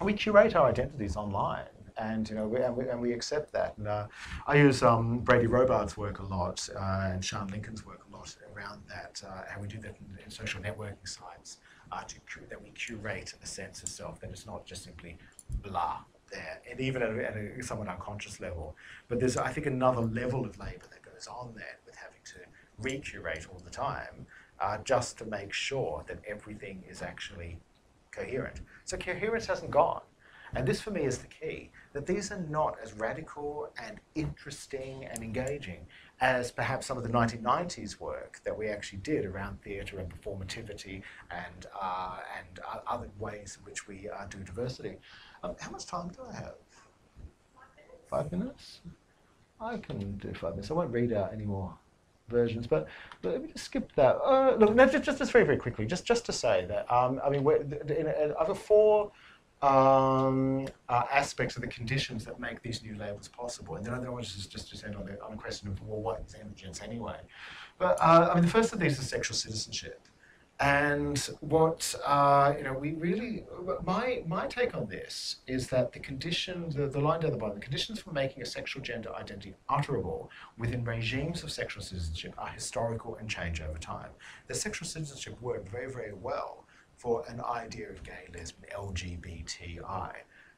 S1: we curate our identities online and you know, we, and, we, and we accept that. And, uh, I use um, Brady Robards' work a lot uh, and Sian Lincoln's work a lot around that, uh, and we do that in, in social networking sites uh, to that we curate a sense of self that it's not just simply blah there, and even at a, at a somewhat unconscious level. But there's, I think, another level of labour that goes on there with having to recurate all the time, uh, just to make sure that everything is actually coherent. So coherence hasn't gone. And this for me is the key, that these are not as radical and interesting and engaging as perhaps some of the 1990s work that we actually did around theatre and performativity and, uh, and uh, other ways in which we uh, do diversity. Um, how much time do I have? Five minutes? I can do five minutes. I won't read out any more versions, but, but let me just skip that. Uh, look, no, just, just very, very quickly, just, just to say that, um, I mean, in, in, I've got four um, uh, aspects of the conditions that make these new labels possible. And then I don't want to just, just, just end on the, on the question of, well, what is emergence anyway? But, uh, I mean, the first of these is sexual citizenship. And what uh, you know, we really my my take on this is that the condition, the, the line down the bottom, the conditions for making a sexual gender identity utterable within regimes of sexual citizenship are historical and change over time. The sexual citizenship worked very very well for an idea of gay, lesbian, LGBTI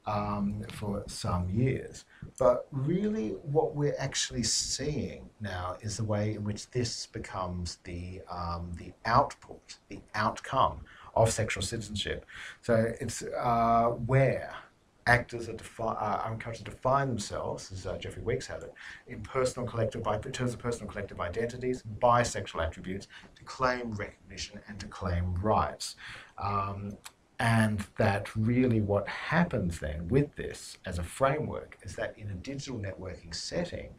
S1: um, for some years. But really, what we're actually seeing now is the way in which this becomes the, um, the output, the outcome of sexual citizenship. So it's uh, where actors are, defi- uh, are encouraged to define themselves, as uh, Jeffrey Weeks had it, in personal collective, in terms of personal collective identities, by sexual attributes, to claim recognition and to claim rights. Um, and that really what happens then with this as a framework is that in a digital networking setting,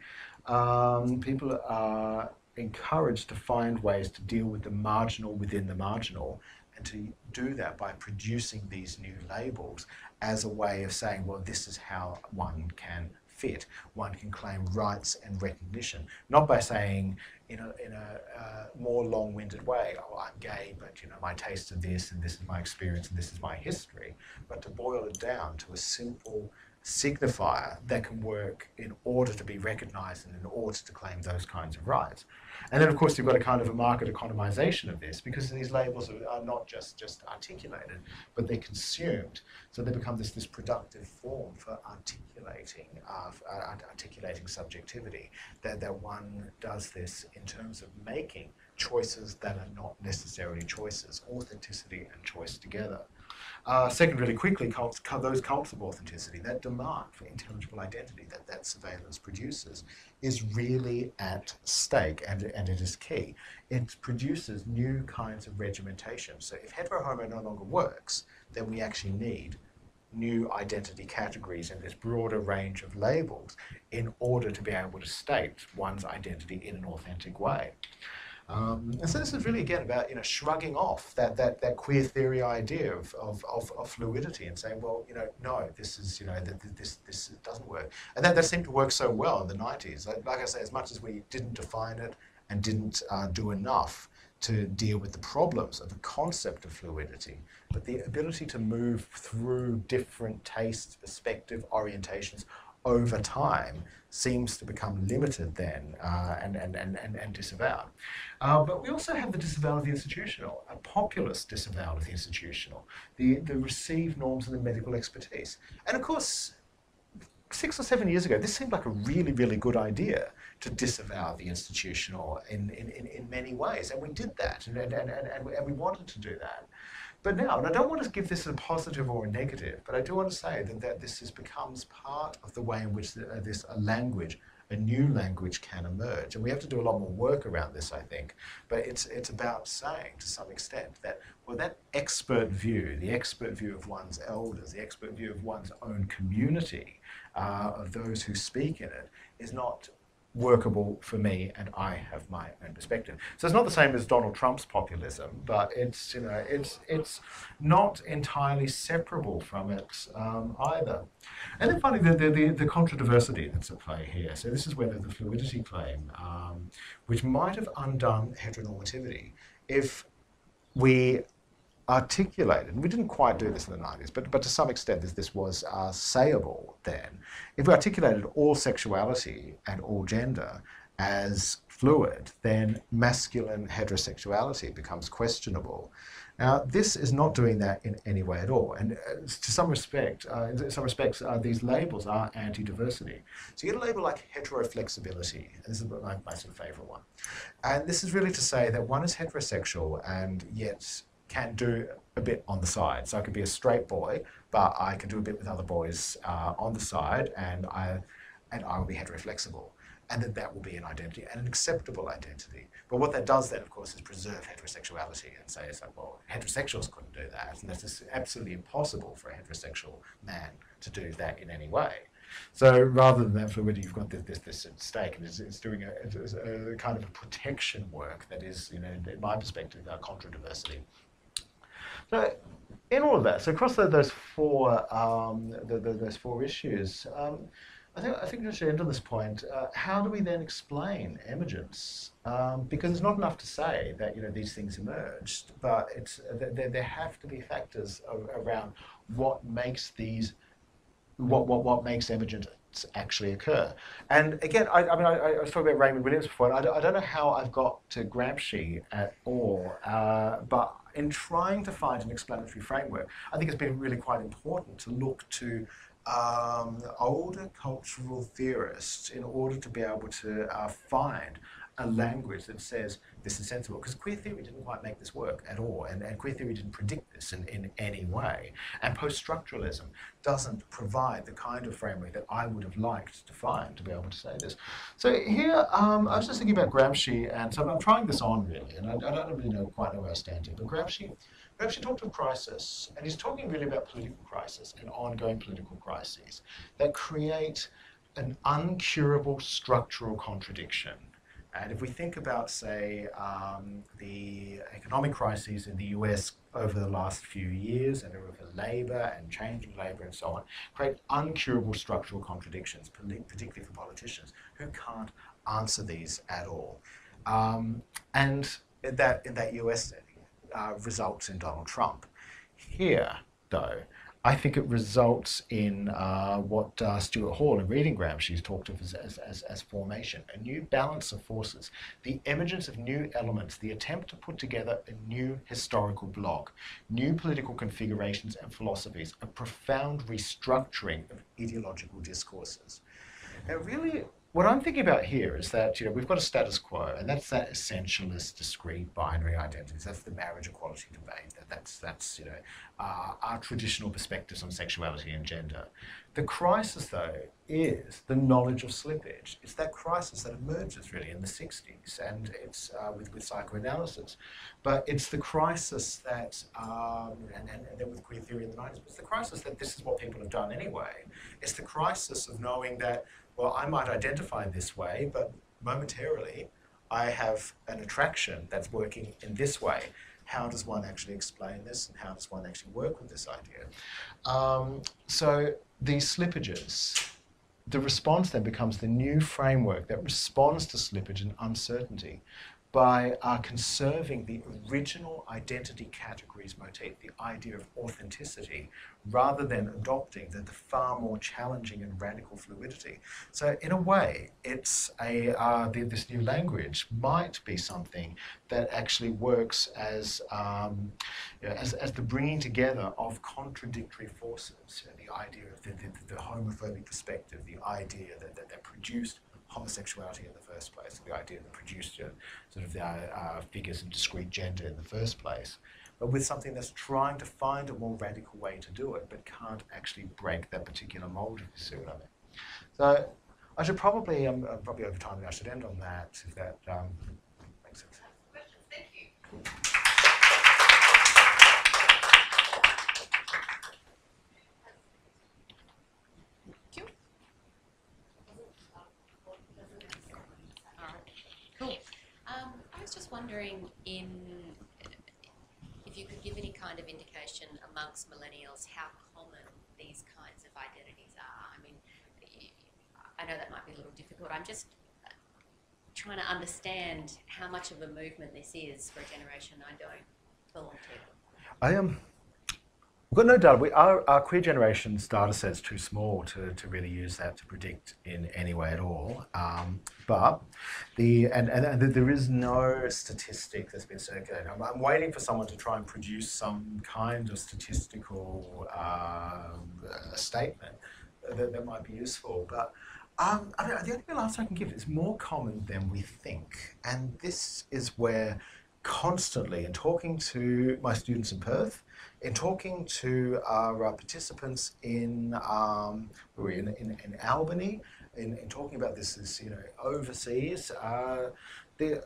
S1: um, people are encouraged to find ways to deal with the marginal within the marginal and to do that by producing these new labels as a way of saying, well, this is how one can fit, one can claim rights and recognition, not by saying in a, in a uh, more long-winded way, oh, I'm gay, but you know, my taste of this and this is my experience and this is my history, but to boil it down to a simple signifier that can work in order to be recognized and in order to claim those kinds of rights. And then, of course, you've got a kind of a market economization of this because these labels are, not just, just articulated, but they're consumed. So they become this, this productive form for articulating, uh, uh, articulating subjectivity, that, that one does this in terms of making choices that are not necessarily choices, authenticity and choice together. Uh, second, really quickly, cults, those cults of authenticity, that demand for intelligible identity that that surveillance produces is really at stake and, and it is key. It produces new kinds of regimentation. So if hetero-homo no longer works, then we actually need new identity categories and this broader range of labels in order to be able to state one's identity in an authentic way. Um, and so this is really again about you know shrugging off that that, that queer theory idea of, of, of, of fluidity and saying, well, you know, no, this is you know that this this doesn't work. And that, that seemed to work so well in the 90s. Like, like I say, as much as we didn't define it and didn't uh, do enough to deal with the problems of the concept of fluidity, but the ability to move through different tastes, perspective, orientations over time seems to become limited then uh, and, and, and, and, disavowed. Uh, but we also have the disavowal of the institutional, a populist disavowal of the institutional, the, the received norms and the medical expertise. And of course, six or seven years ago, this seemed like a really, really good idea to disavow the institutional in, in, in, in many ways. And we did that, and, and, and, and, and we wanted to do that. But now, and I don't want to give this a positive or a negative, but I do want to say that, that this is, becomes part of the way in which the, uh, this uh, language, a new language can emerge. And we have to do a lot more work around this, I think. But it's, it's about saying, to some extent, that, well, that expert view, the expert view of one's elders, the expert view of one's own community, uh, of those who speak in it, is not workable for me and I have my own perspective. So it's not the same as Donald Trump's populism, but it's you know it's it's not entirely separable from it um, either. And then finally, the, the, the, contra-diversity that's at play here. So this is where the, the fluidity claim, um, which might have undone heteronormativity if we articulated, and we didn't quite do this in the 90s, but, but to some extent this, this was uh, sayable then. If we articulated all sexuality and all gender as fluid, then masculine heterosexuality becomes questionable. Now, this is not doing that in any way at all. And uh, to some respect, uh, in some respects, uh, these labels are anti-diversity. So you get a label like heteroflexibility. This is my, my sort of favorite one. And this is really to say that one is heterosexual and yet can do a bit on the side. So I could be a straight boy, but I can do a bit with other boys uh, on the side, and I and I will be heteroflexible. And that that will be an identity and an acceptable identity. But what that does then, of course, is preserve heterosexuality and say, it's like, well, heterosexuals couldn't do that. And it's absolutely impossible for a heterosexual man to do that in any way. So rather than that fluidity, you've got this, this, this at stake, and it's, it's doing a, a, a, kind of a protection work that is, you know, in my perspective, uh, contra diversity. So in all of that, so across the, those four um, the, the, those four issues, um, I think I think end on this point. Uh, how do we then explain emergence? Um, because it's not enough to say that you know these things emerged, but it's there, there have to be factors around what makes these what what what makes emergence actually occur. And again, I, I mean, I, I, was talking about Raymond Williams before. I, I don't know how I've got to Gramsci at all, uh, but in trying to find an explanatory framework, I think it's been really quite important to look to um, older cultural theorists in order to be able to uh, find a language that says this is sensible. Because queer theory didn't quite make this work at all, and, and queer theory didn't predict this in, in any way. And post structuralism doesn't provide the kind of framework that I would have liked to find to be able to say this. So here, um, I was just thinking about Gramsci, and so I'm trying this on really, and I, I don't really know quite know where I stand here, but Gramsci. Gramsci talked of crisis, and he's talking really about political crisis and ongoing political crises that create an uncurable structural contradiction and if we think about, say, um, the economic crises in the US over the last few years and over labour and change in labour and so on, create uncurable structural contradictions, particularly for politicians who can't answer these at all. Um, and that, in that US uh, results in Donald Trump. Here, though, I think it results in uh, what uh, Stuart Hall in Reading Gramsci's talked of as, as, as, formation, a new balance of forces, the emergence of new elements, the attempt to put together a new historical bloc, new political configurations and philosophies, a profound restructuring of ideological discourses. Now, really, what I'm thinking about here is that you know we've got a status quo, and that's that essentialist, discrete, binary identities. That's the marriage equality debate. That, that's that's you know uh, our traditional perspectives on sexuality and gender. The crisis, though, is the knowledge of slippage. It's that crisis that emerges really in the 60s, and it's uh, with with psychoanalysis. But it's the crisis that, um, and, and, and then with queer theory in the 90s. But it's the crisis that this is what people have done anyway. It's the crisis of knowing that well, I might identify this way, but momentarily I have an attraction that's working in this way. How does one actually explain this and how does one actually work with this idea? Um, so these slippages, the response then becomes the new framework that responds to slippage and uncertainty by uh, conserving the original identity categories motif, the idea of authenticity, rather than adopting the, the, far more challenging and radical fluidity. So in a way, it's a uh, the, this new language might be something that actually works as um, you know, as, as the bringing together of contradictory forces. You know, the idea of the, the, the, homophobic perspective, the idea that, that they're produced homosexuality in the first place, the idea that produced sort of the uh, figures of discrete gender in the first place, but with something that's trying to find a more radical way to do it, but can't actually break that particular mold, if you see what I mean. So I should probably, um, uh, probably over time, I should end on that, if that um, makes sense. Thank you.
S2: Wondering in if you could give any kind of indication amongst millennials how common these kinds of identities are. I mean, I know that might be a little difficult. I'm just trying to understand how much of a movement this is for a generation I don't belong to.
S1: I am. We've got no data. We, our, our queer generation's data set's too small to, to really use that to predict in any way at all. Um, but the and, and, and, there is no statistic that's been circulated. I'm, I'm, waiting for someone to try and produce some kind of statistical uh, statement that, that might be useful. But um, I mean, the only answer I can give is more common than we think, and this is where constantly in talking to my students in Perth, in talking to our uh, participants in, um, we in, in, in Albany, in, in talking about this, this you know, overseas, uh, the,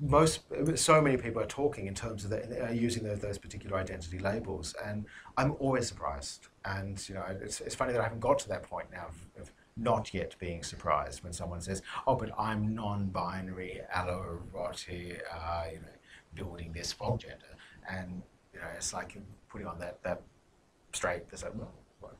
S1: most so many people are talking in terms of the, uh, using those, those particular identity labels and i'm always surprised. And you know it's, it's funny that i haven't got to that point now of, of not yet being surprised when someone says oh but i'm non-binary alloerotic uh, you know building this from gender. And you know it's like you're putting on that that straight there's like well,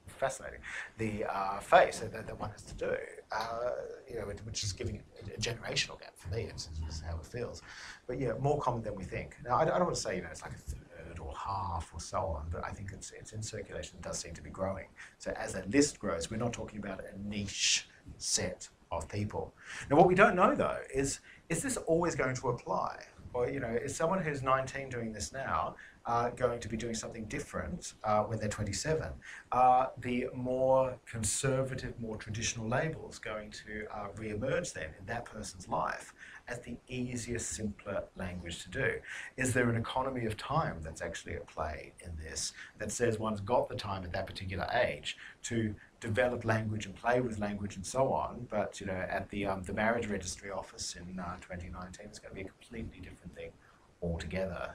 S1: fascinating the uh, face that, that one has to do uh, you know, which is giving a, a generational gap for me. It's, it's, how it feels. But yeah, more common than we think. Now, I, I, don't want to say you know it's like a third or half or so on, but I think it's it's in circulation. It does seem to be growing. So as that list grows, we're not talking about a niche set of people. Now, what we don't know though is is this always going to apply? Or you know, is someone who's 19 doing this now are going to be doing something different uh, when they're 27. Are the more conservative, more traditional labels going to uh, re-emerge then in that person's life as the easiest, simpler language to do? Is there an economy of time that's actually at play in this that says one's got the time at that particular age to develop language and play with language and so on, but you know, at the um, the marriage registry office in uh, 2019, it's going to be a completely different thing altogether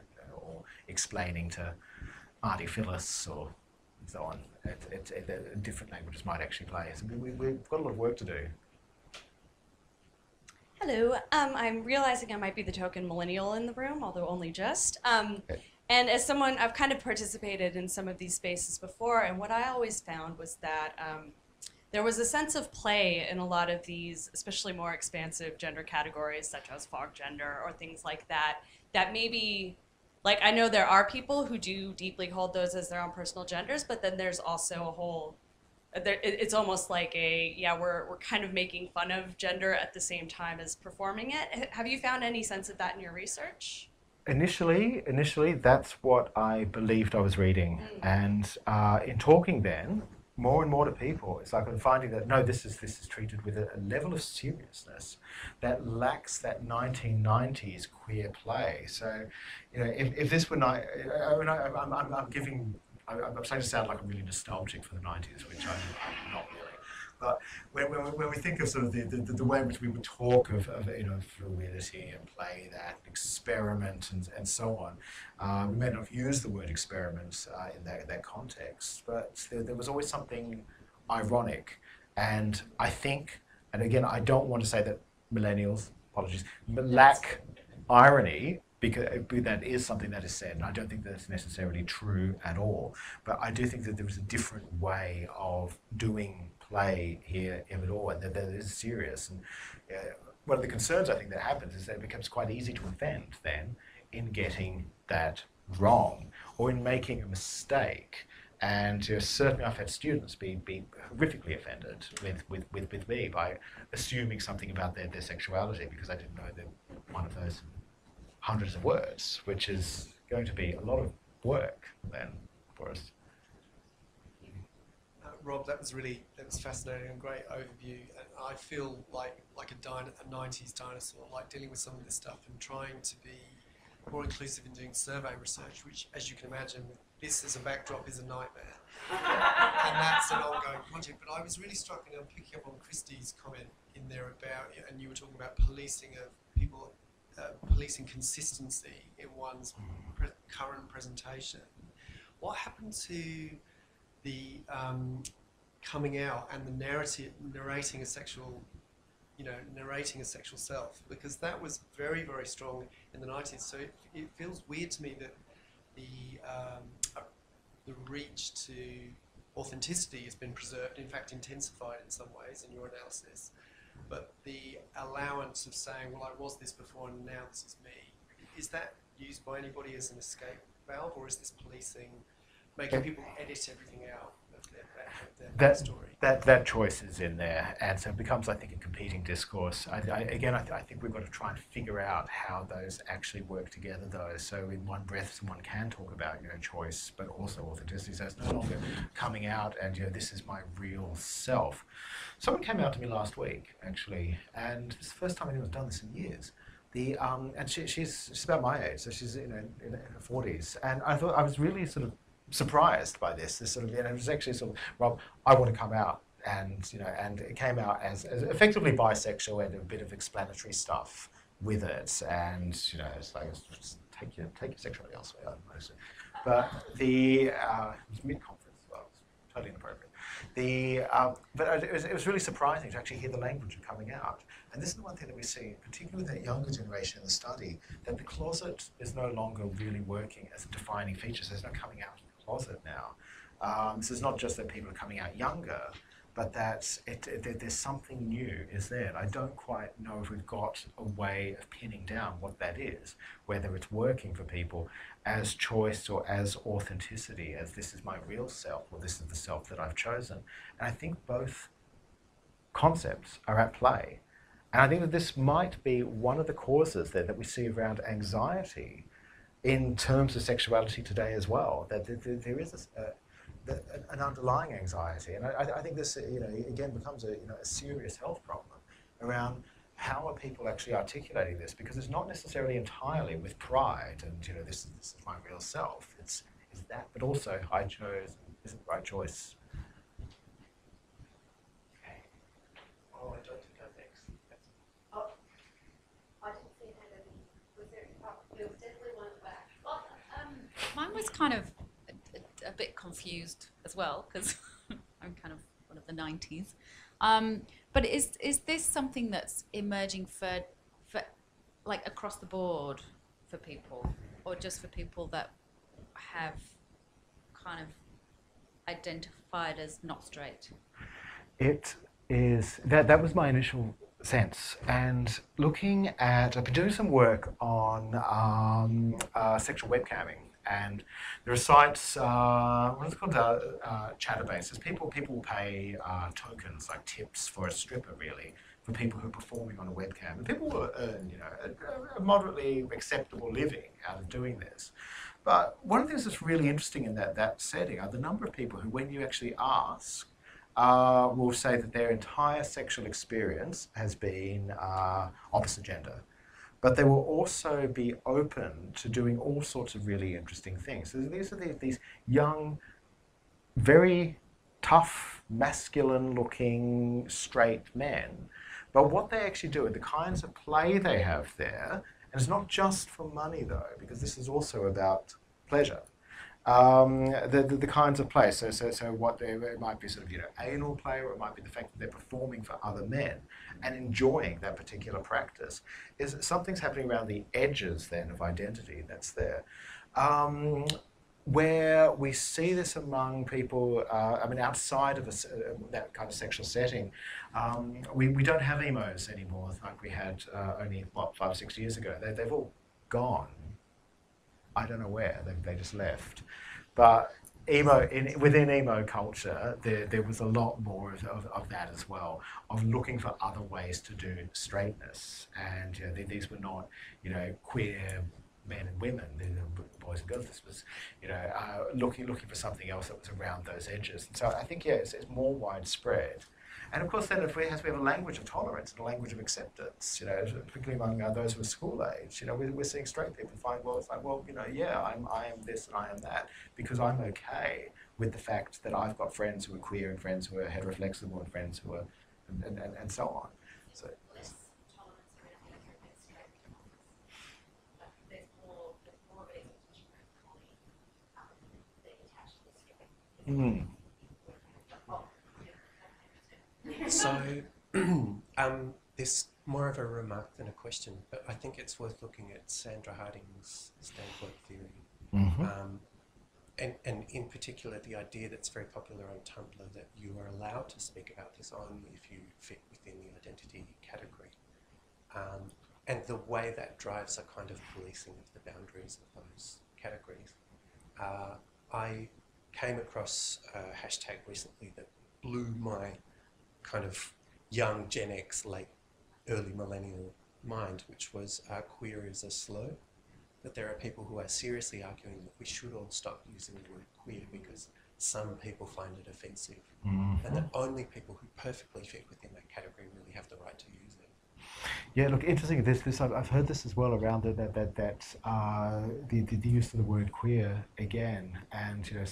S1: explaining to Auntie Phyllis or so on. It, it, it, different languages might actually play. So we, have got a lot of work to do.
S3: Hello, um, I'm realizing I might be the token millennial in the room, although only just. Um, okay. And as someone, I've kind of participated in some of these spaces before, and what I always found was that um, there was a sense of play in a lot of these, especially more expansive gender categories, such as fog gender or things like that, that maybe like I know there are people who do deeply hold those as their own personal genders, but then there's also a whole there, it's almost like a yeah we're, we're kind of making fun of gender at the same time as performing it. Have you found any sense of that in your research?
S1: Initially initially that's what i believed i was reading. Mm. and uh, in talking then more and more to people. It's like I'm finding that no, this is this is treated with a, a, level of seriousness that lacks that 1990s queer play. So, you know, if, if this were not, I mean, I, am I'm, I'm giving, I'm starting to sound like I'm really nostalgic for the 90s, which I'm, I'm not really. But when, when, when we think of sort of the, the, the way in which we would talk of, of you know fluidity and play that experiment and, and so on, uh, we may not use the word experiment uh, in that, that context, but there, there was always something ironic. And I think, and again, I don't want to say that millennials, apologies, lack irony because that is something that is said. And I don't think that's necessarily true at all. But I do think that there is a different way of doing play here, at all, and that, that is serious. And uh, one of the concerns I think that happens is that it becomes quite easy to offend then in getting that wrong or in making a mistake. And you know, certainly I've had students be, be horrifically offended with, with, with, with me by assuming something about their, their sexuality because I didn't know that one of those hundreds of words, which is going to be a lot of work then for us.
S4: Rob, that was really that was fascinating and great overview. And I feel like like a, dyna- a '90s dinosaur, like dealing with some of this stuff and trying to be more inclusive in doing survey research, which, as you can imagine, this as a backdrop is a nightmare. and that's an ongoing project. But I was really struck, and I'm picking up on Christie's comment in there about, and you were talking about policing of people, uh, policing consistency in one's pre- current presentation. What happened to the um, coming out and the narrative, narrating a sexual, you know, narrating a sexual self, because that was very, very strong in the 90s. So it, it feels weird to me that the um, uh, the reach to authenticity has been preserved, in fact, intensified in some ways in your analysis. But the allowance of saying, well, I was this before and now this is me, is that used by anybody as an escape valve, or is this policing? Making people edit everything out of their, their
S1: that,
S4: story.
S1: That, that choice is in there, and so it becomes, I think, a competing discourse. I, I, again, I, th- I, think we've got to try and figure out how those actually work together, though. So, in one breath, someone can talk about you know choice, but also authenticity. So it's no longer coming out and you know this is my real self. Someone came out to me last week, actually, and it's the first time anyone's done this in years the um, and she, she's she's about my age, so she's you know in, in her forties, and I thought I was really sort of surprised by this. This sort of, know, it was actually sort of, Rob, I want to come out, and you know, and it came out as, as effectively bisexual and a bit of explanatory stuff with it, and you know, it's like just take your take your sexuality elsewhere, mostly. But the uh, mid conference, well, totally inappropriate. The um, but it was, it was really surprising to actually hear the language coming out, and this is the one thing that we see, particularly with that younger generation in the study, that the closet is no longer really working as a defining feature. So there's no coming out closet now. Um, so it's not just that people are coming out younger, but that it, it, there's something new is there. And I don't quite know if we've got a way of pinning down what that is, whether it's working for people as choice or as authenticity, as this is my real self or this is the self that I've chosen. And I think both concepts are at play. And I think that this might be one of the causes there that we see around anxiety in terms of sexuality today as well, that there, is a, an underlying anxiety. And I, I, think this, you know, again becomes a, you know, a serious health problem around how are people actually articulating this? Because it's not necessarily entirely with pride and, you know, this, this is my real self. It's, that, but also I chose, is it the right choice?
S5: Okay. Oh, I don't think I'm next.
S6: Oh, I didn't see it had any, was there, oh, there was definitely one at the back.
S7: Well, um, mine was kind of a, a, bit confused as well because I'm kind of one of the 90s. Um, but is is this something that's emerging for for like across the board for people, or just for people that have kind of identified as not straight?
S1: It is that that was my initial sense. And looking at, I've been doing some work on um, uh, sexual webcamming and there are sites, uh, what is it called, uh, uh, chatterbases. People people pay uh, tokens like tips for a stripper, really, for people who are performing on a webcam. And people earn, you know, a, a moderately acceptable living out of doing this. But one of the things that's really interesting in that that setting are the number of people who, when you actually ask, uh, will say that their entire sexual experience has been uh, opposite gender but they will also be open to doing all sorts of really interesting things. So these are these, young, very tough, masculine looking straight men. But what they actually do, the kinds of play they have there, and it's not just for money though, because this is also about pleasure um, the, the, the, kinds of play. So, so, so what they, it might be sort of, you know, anal play, or it might be the fact that they're performing for other men and enjoying that particular practice. Is something's happening around the edges then of identity that's there. Um, where we see this among people, uh, I mean, outside of a, uh, that kind of sexual setting, um, we, we don't have emos anymore like we had uh, only, what, five or six years ago. They, they've all gone I don't know where they, they just left. But emo in, within emo culture, there, there was a lot more of, of, of, that as well, of looking for other ways to do straightness. And you know, these were not, you know, queer men and women, boys and girls. This was, you know, uh, looking looking for something else that was around those edges. And so I think yeah, it's, it's more widespread. And of course, then if we, have, we have a language of tolerance and a language of acceptance, you know, particularly among uh, those who are school age, you know, we're, we're seeing straight people find, well, it's like, well, you know, yeah, I'm, I am this and I am that because I'm okay with the fact that I've got friends who are queer and friends who are heteroflexible and friends who are, and, and, and, and so on. So, Mm.
S5: So, um, this more of a remark than a question, but I think it's worth looking at Sandra Harding's standpoint theory. Mm-hmm. Um, and, and in particular, the idea that's very popular on Tumblr that you are allowed to speak about this only if you fit within the identity category. Um, and the way that drives a kind of policing of the boundaries of those categories. Uh, I came across a hashtag recently that blew my kind of young Gen X, late early millennial mind, which was uh, queer is a slur. That there are people who are seriously arguing that we should all stop using the word queer because some people find it offensive, mm-hmm. and that only people who perfectly fit within that category really have the right to use.
S1: Yeah, look, interesting. This, this, I've, heard this as well around the, that, that, that uh, the, the, the use of the word queer again. And, you know,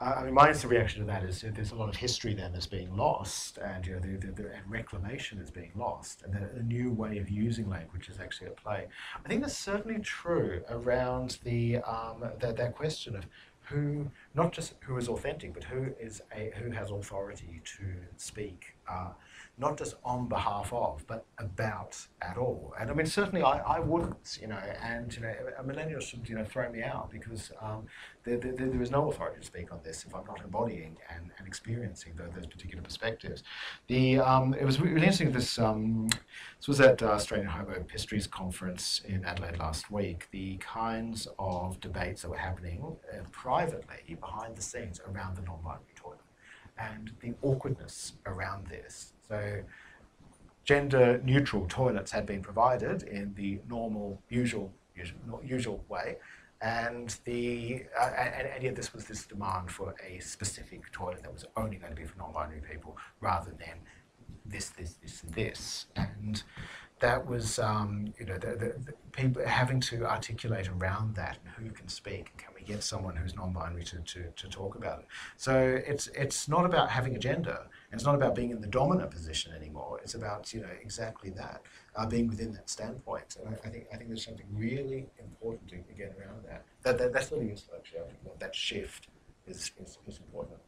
S1: uh, I mean, my instant reaction to that is there's a lot of history then that's being lost, and, you know, the, the, the and reclamation is being lost, and that a new way of using language is actually at play. I think that's certainly true around the, um, that, that question of who, not just who is authentic, but who is a, who has authority to speak. Uh, not just on behalf of, but about at all. And I mean, certainly I, I wouldn't, you know, and, you know, a millennial should, you know, throw me out because um, there, there, there is no authority to speak on this if I'm not embodying and, and experiencing those, those particular perspectives. The, um, it was really interesting, this, um, this was at uh, Australian Homo Histories Conference in Adelaide last week, the kinds of debates that were happening uh, privately behind the scenes around the non-binary toilet and the awkwardness around this. So, gender neutral toilets had been provided in the normal, usual, usual, usual way, and the uh, and, and yet this was this demand for a specific toilet that was only going to be for non-binary people, rather than this, this, this, and this, and that was um, you know the, the, the people having to articulate around that and who can speak can get someone who's non-binary to, to, to talk about it. So it's it's not about having a gender. It's not about being in the dominant position anymore. It's about you know exactly that uh, being within that standpoint. And I, I think I think there's something really important to, to get around that. That, that that's really useful actually I think that, that shift is, is, is important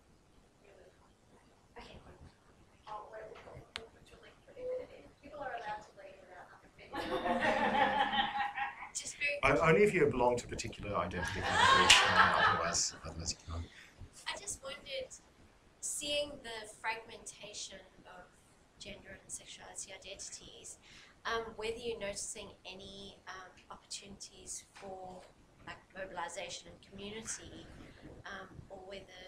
S1: Only if you belong to a particular identity category, uh, otherwise, otherwise you can't.
S2: I just wondered, seeing the fragmentation of gender and sexuality identities, um, whether you're noticing any um, opportunities for like mobilization and community, um, or whether,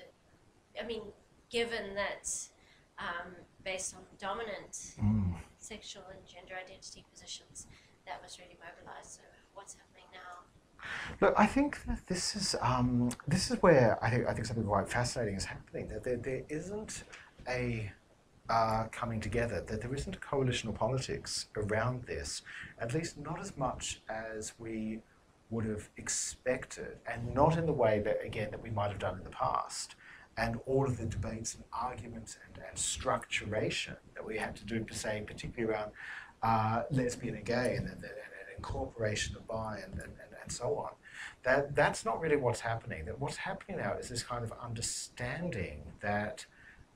S2: I mean, given that um, based on dominant
S1: Mm.
S2: sexual and gender identity positions, that was really mobilized. So what's happening now?
S1: Look, I think that this is um, this is where I think I think something quite fascinating is happening. That there, there isn't a uh, coming together. That there isn't a coalitional politics around this. At least not as much as we would have expected, and not in the way that again that we might have done in the past. And all of the debates and arguments and, and structuration that we had to do, per se, particularly around uh, lesbian and gay and, and, and incorporation of bi and, and, and, so on. That that's not really what's happening. That what's happening now is this kind of understanding that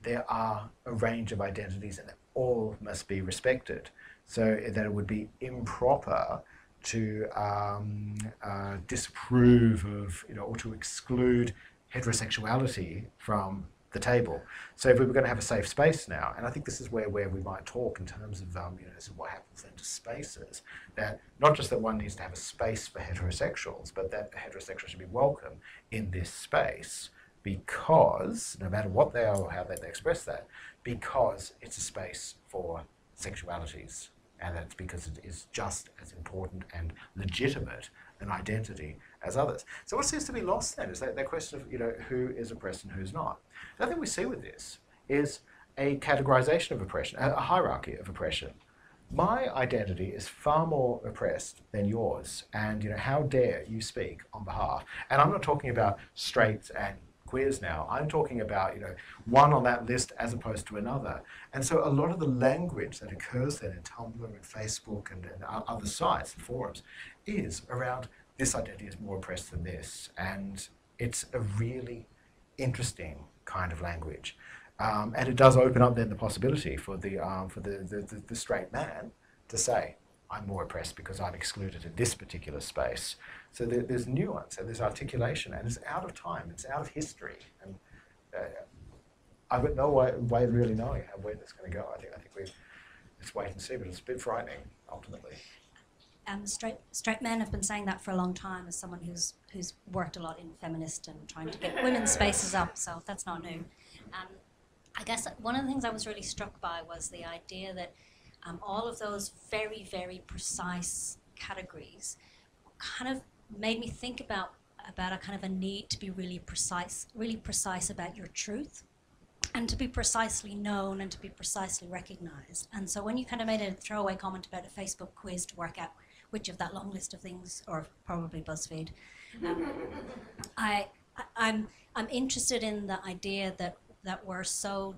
S1: there are a range of identities and all must be respected. So that it would be improper to um, uh, disapprove of, you know, or to exclude heterosexuality from the table. So if we were going to have a safe space now, and I think this is where, where we might talk in terms of um, you know this is what happens then to spaces, that not just that one needs to have a space for heterosexuals, but that heterosexuals should be welcome in this space because no matter what they are or how they, express that, because it's a space for sexualities, and that's because it is just as important and legitimate an identity as others. So what seems to be lost then is that, that question of you know who is oppressed and who's not. The other thing we see with this is a categorization of oppression, a hierarchy of oppression. My identity is far more oppressed than yours, and you know how dare you speak on behalf? And I'm not talking about straights and queers now. I'm talking about you know one on that list as opposed to another. And so a lot of the language that occurs then in Tumblr and Facebook and, and other sites and forums is around this identity is more oppressed than this, and it's a really interesting kind of language. Um, and it does open up then the possibility for the um, for the, the, the, the straight man to say, I'm more oppressed because I'm excluded in this particular space. So there, there's nuance and there's articulation, and it's out of time, it's out of history, and uh, I've got no way, way of really knowing how, where that's going to go. I think I think we let's wait and see, but it's a bit frightening ultimately.
S8: Um, straight straight men have been saying that for a long time as someone who's who's worked a lot in feminist and trying to get women's spaces up. So that's not new. Um, I guess one of the things I was really struck by was the idea that um, all of those very very precise categories kind of made me think about about a kind of a need to be really precise, really precise about your truth. and to be precisely known and to be precisely recognized. And so when you kind of made a throwaway comment about a Facebook quiz to work out which of that long list of things, or probably BuzzFeed, um, I, I, I'm I'm interested in the idea that that we're so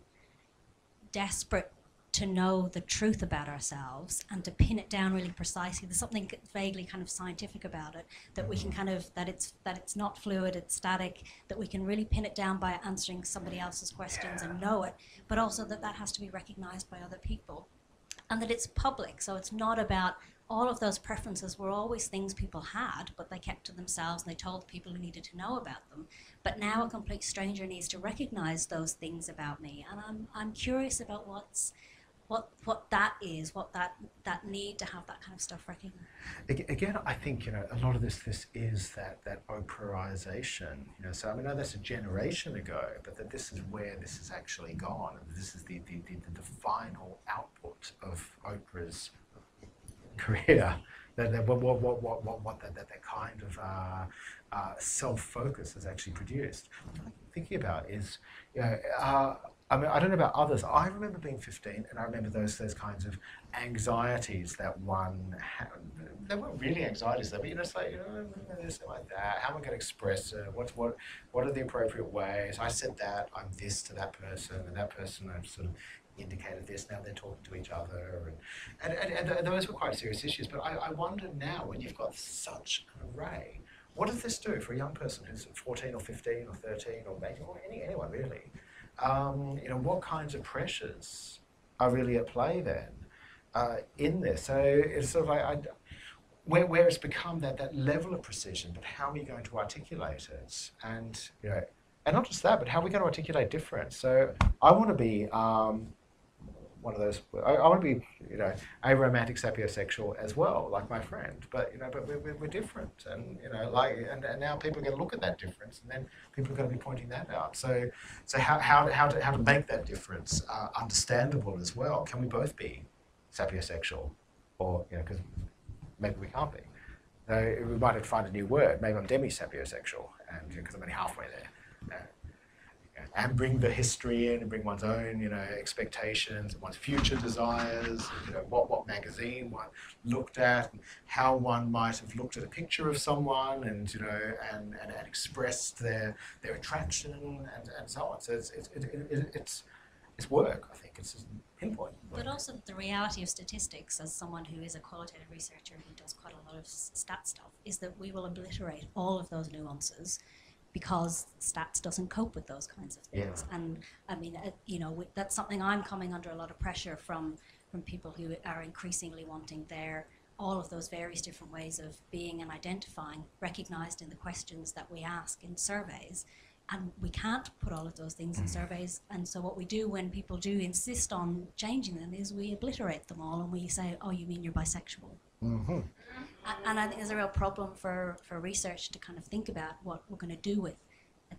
S8: desperate to know the truth about ourselves and to pin it down really precisely. There's something vaguely kind of scientific about it that we can kind of that it's that it's not fluid, it's static. That we can really pin it down by answering somebody else's questions and know it, but also that that has to be recognised by other people, and that it's public. So it's not about all of those preferences were always things people had, but they kept to themselves and they told people who needed to know about them. But now a complete stranger needs to recognize those things about me, and I'm I'm curious about what's what what that is, what that that need to have that kind of stuff recognized.
S1: Again, I think you know a lot of this this is that that Oprahization. You know, so I mean, I know that's a generation ago, but that this is where this has actually gone. This is the the, the, the final output of Oprah's career. That, that what what what what what, what that, that that kind of uh, uh, self focus has actually produced. Thinking about is, you know. Uh, I mean, I don't know about others. I remember being 15, and I remember those those kinds of anxieties that one had. They weren't really anxieties, though, but you know, it's like, you know, this like that. How am I going to express it? What's what? What are the appropriate ways? I said that. I'm this to that person, and that person. I'm sort of indicated this. Now they're talking to each other, and and, and, and those were quite serious issues. But I, I wonder now, when you've got such an array, what does this do for a young person who's 14 or 15 or 13 or maybe or any, anyone really? um, you know, what kinds of pressures are really at play then uh, in this? So it's sort of like, I, where, where it's become that, that level of precision, but how are you going to articulate it? And, you know, and not just that, but how are we going to articulate difference? So I want to be um, one of those, I, I want to be, you know, a romantic sapiosexual as well, like my friend, but, you know, but we're, we're, we're different. And, you know, like, and, and now people are going to look at that difference and then people are going to be pointing that out. So, so how, how, how, to, how to make that difference uh, understandable as well? Can we both be sapiosexual? Or, you know, because maybe we can't be. So we might have to find a new word. Maybe I'm demi-sapiosexual, and because I'm only halfway there. Uh, and bring the history in and bring one's own, you know, expectations, one's future desires, you know, what, what magazine one looked at, and how one might have looked at a picture of someone and, you know, and, and, and expressed their, their attraction and, and so on. So it's, it's, it, it, it's, it's work, I think. It's pinpoint.
S8: But also the reality of statistics, as someone who is a qualitative researcher who does quite a lot of stat stuff, is that we will obliterate all of those nuances because stats doesn't cope with those kinds of things. And I mean, uh, you know, that's something I'm coming under a lot of pressure from from people who are increasingly wanting their all of those various different ways of being and identifying recognized in the questions that we ask in surveys. And we can't put all of those things in surveys. And so, what we do when people do insist on changing them is we obliterate them all and we say, oh, you mean you're bisexual?
S1: Mhm.
S8: And I think there's a real problem for, for research to kind of think about what we're going to do with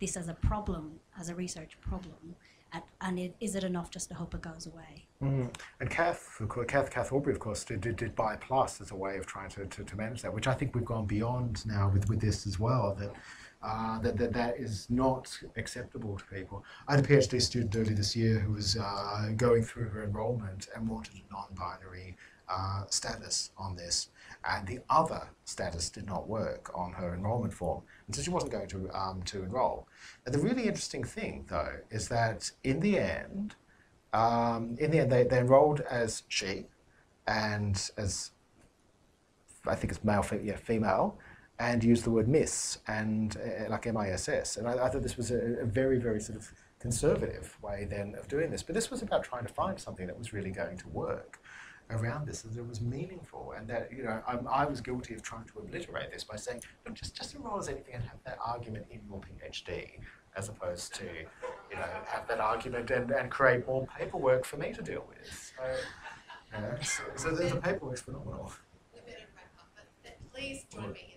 S8: this as a problem, as a research problem. And, and it, is it enough just to hope it goes away?
S1: Mm. And Kath, Kath, Kath Albury, of course, did, did, did Buy Plus as a way of trying to, to, to manage that, which I think we've gone beyond now with, with this as well, that, uh, that, that that is not acceptable to people. I had a PhD student early this year who was uh, going through her enrollment and wanted a non-binary uh, status on this, and the other status did not work on her enrollment form, and so she wasn't going to, um, to enroll. And the really interesting thing, though, is that in the end, um, in the end, they, they enrolled as she and as I think it's male, yeah, female, and used the word miss and uh, like M-I-S-S. And I, I thought this was a, a very, very sort of conservative way then of doing this. But this was about trying to find something that was really going to work around this that was meaningful and that you know I'm, I was guilty of trying to obliterate this by saying look just just enroll as anything and have that argument in your PhD as opposed to you know have that argument and, and create more paperwork for me to deal with. So, you know, so, so the,
S2: but but please join me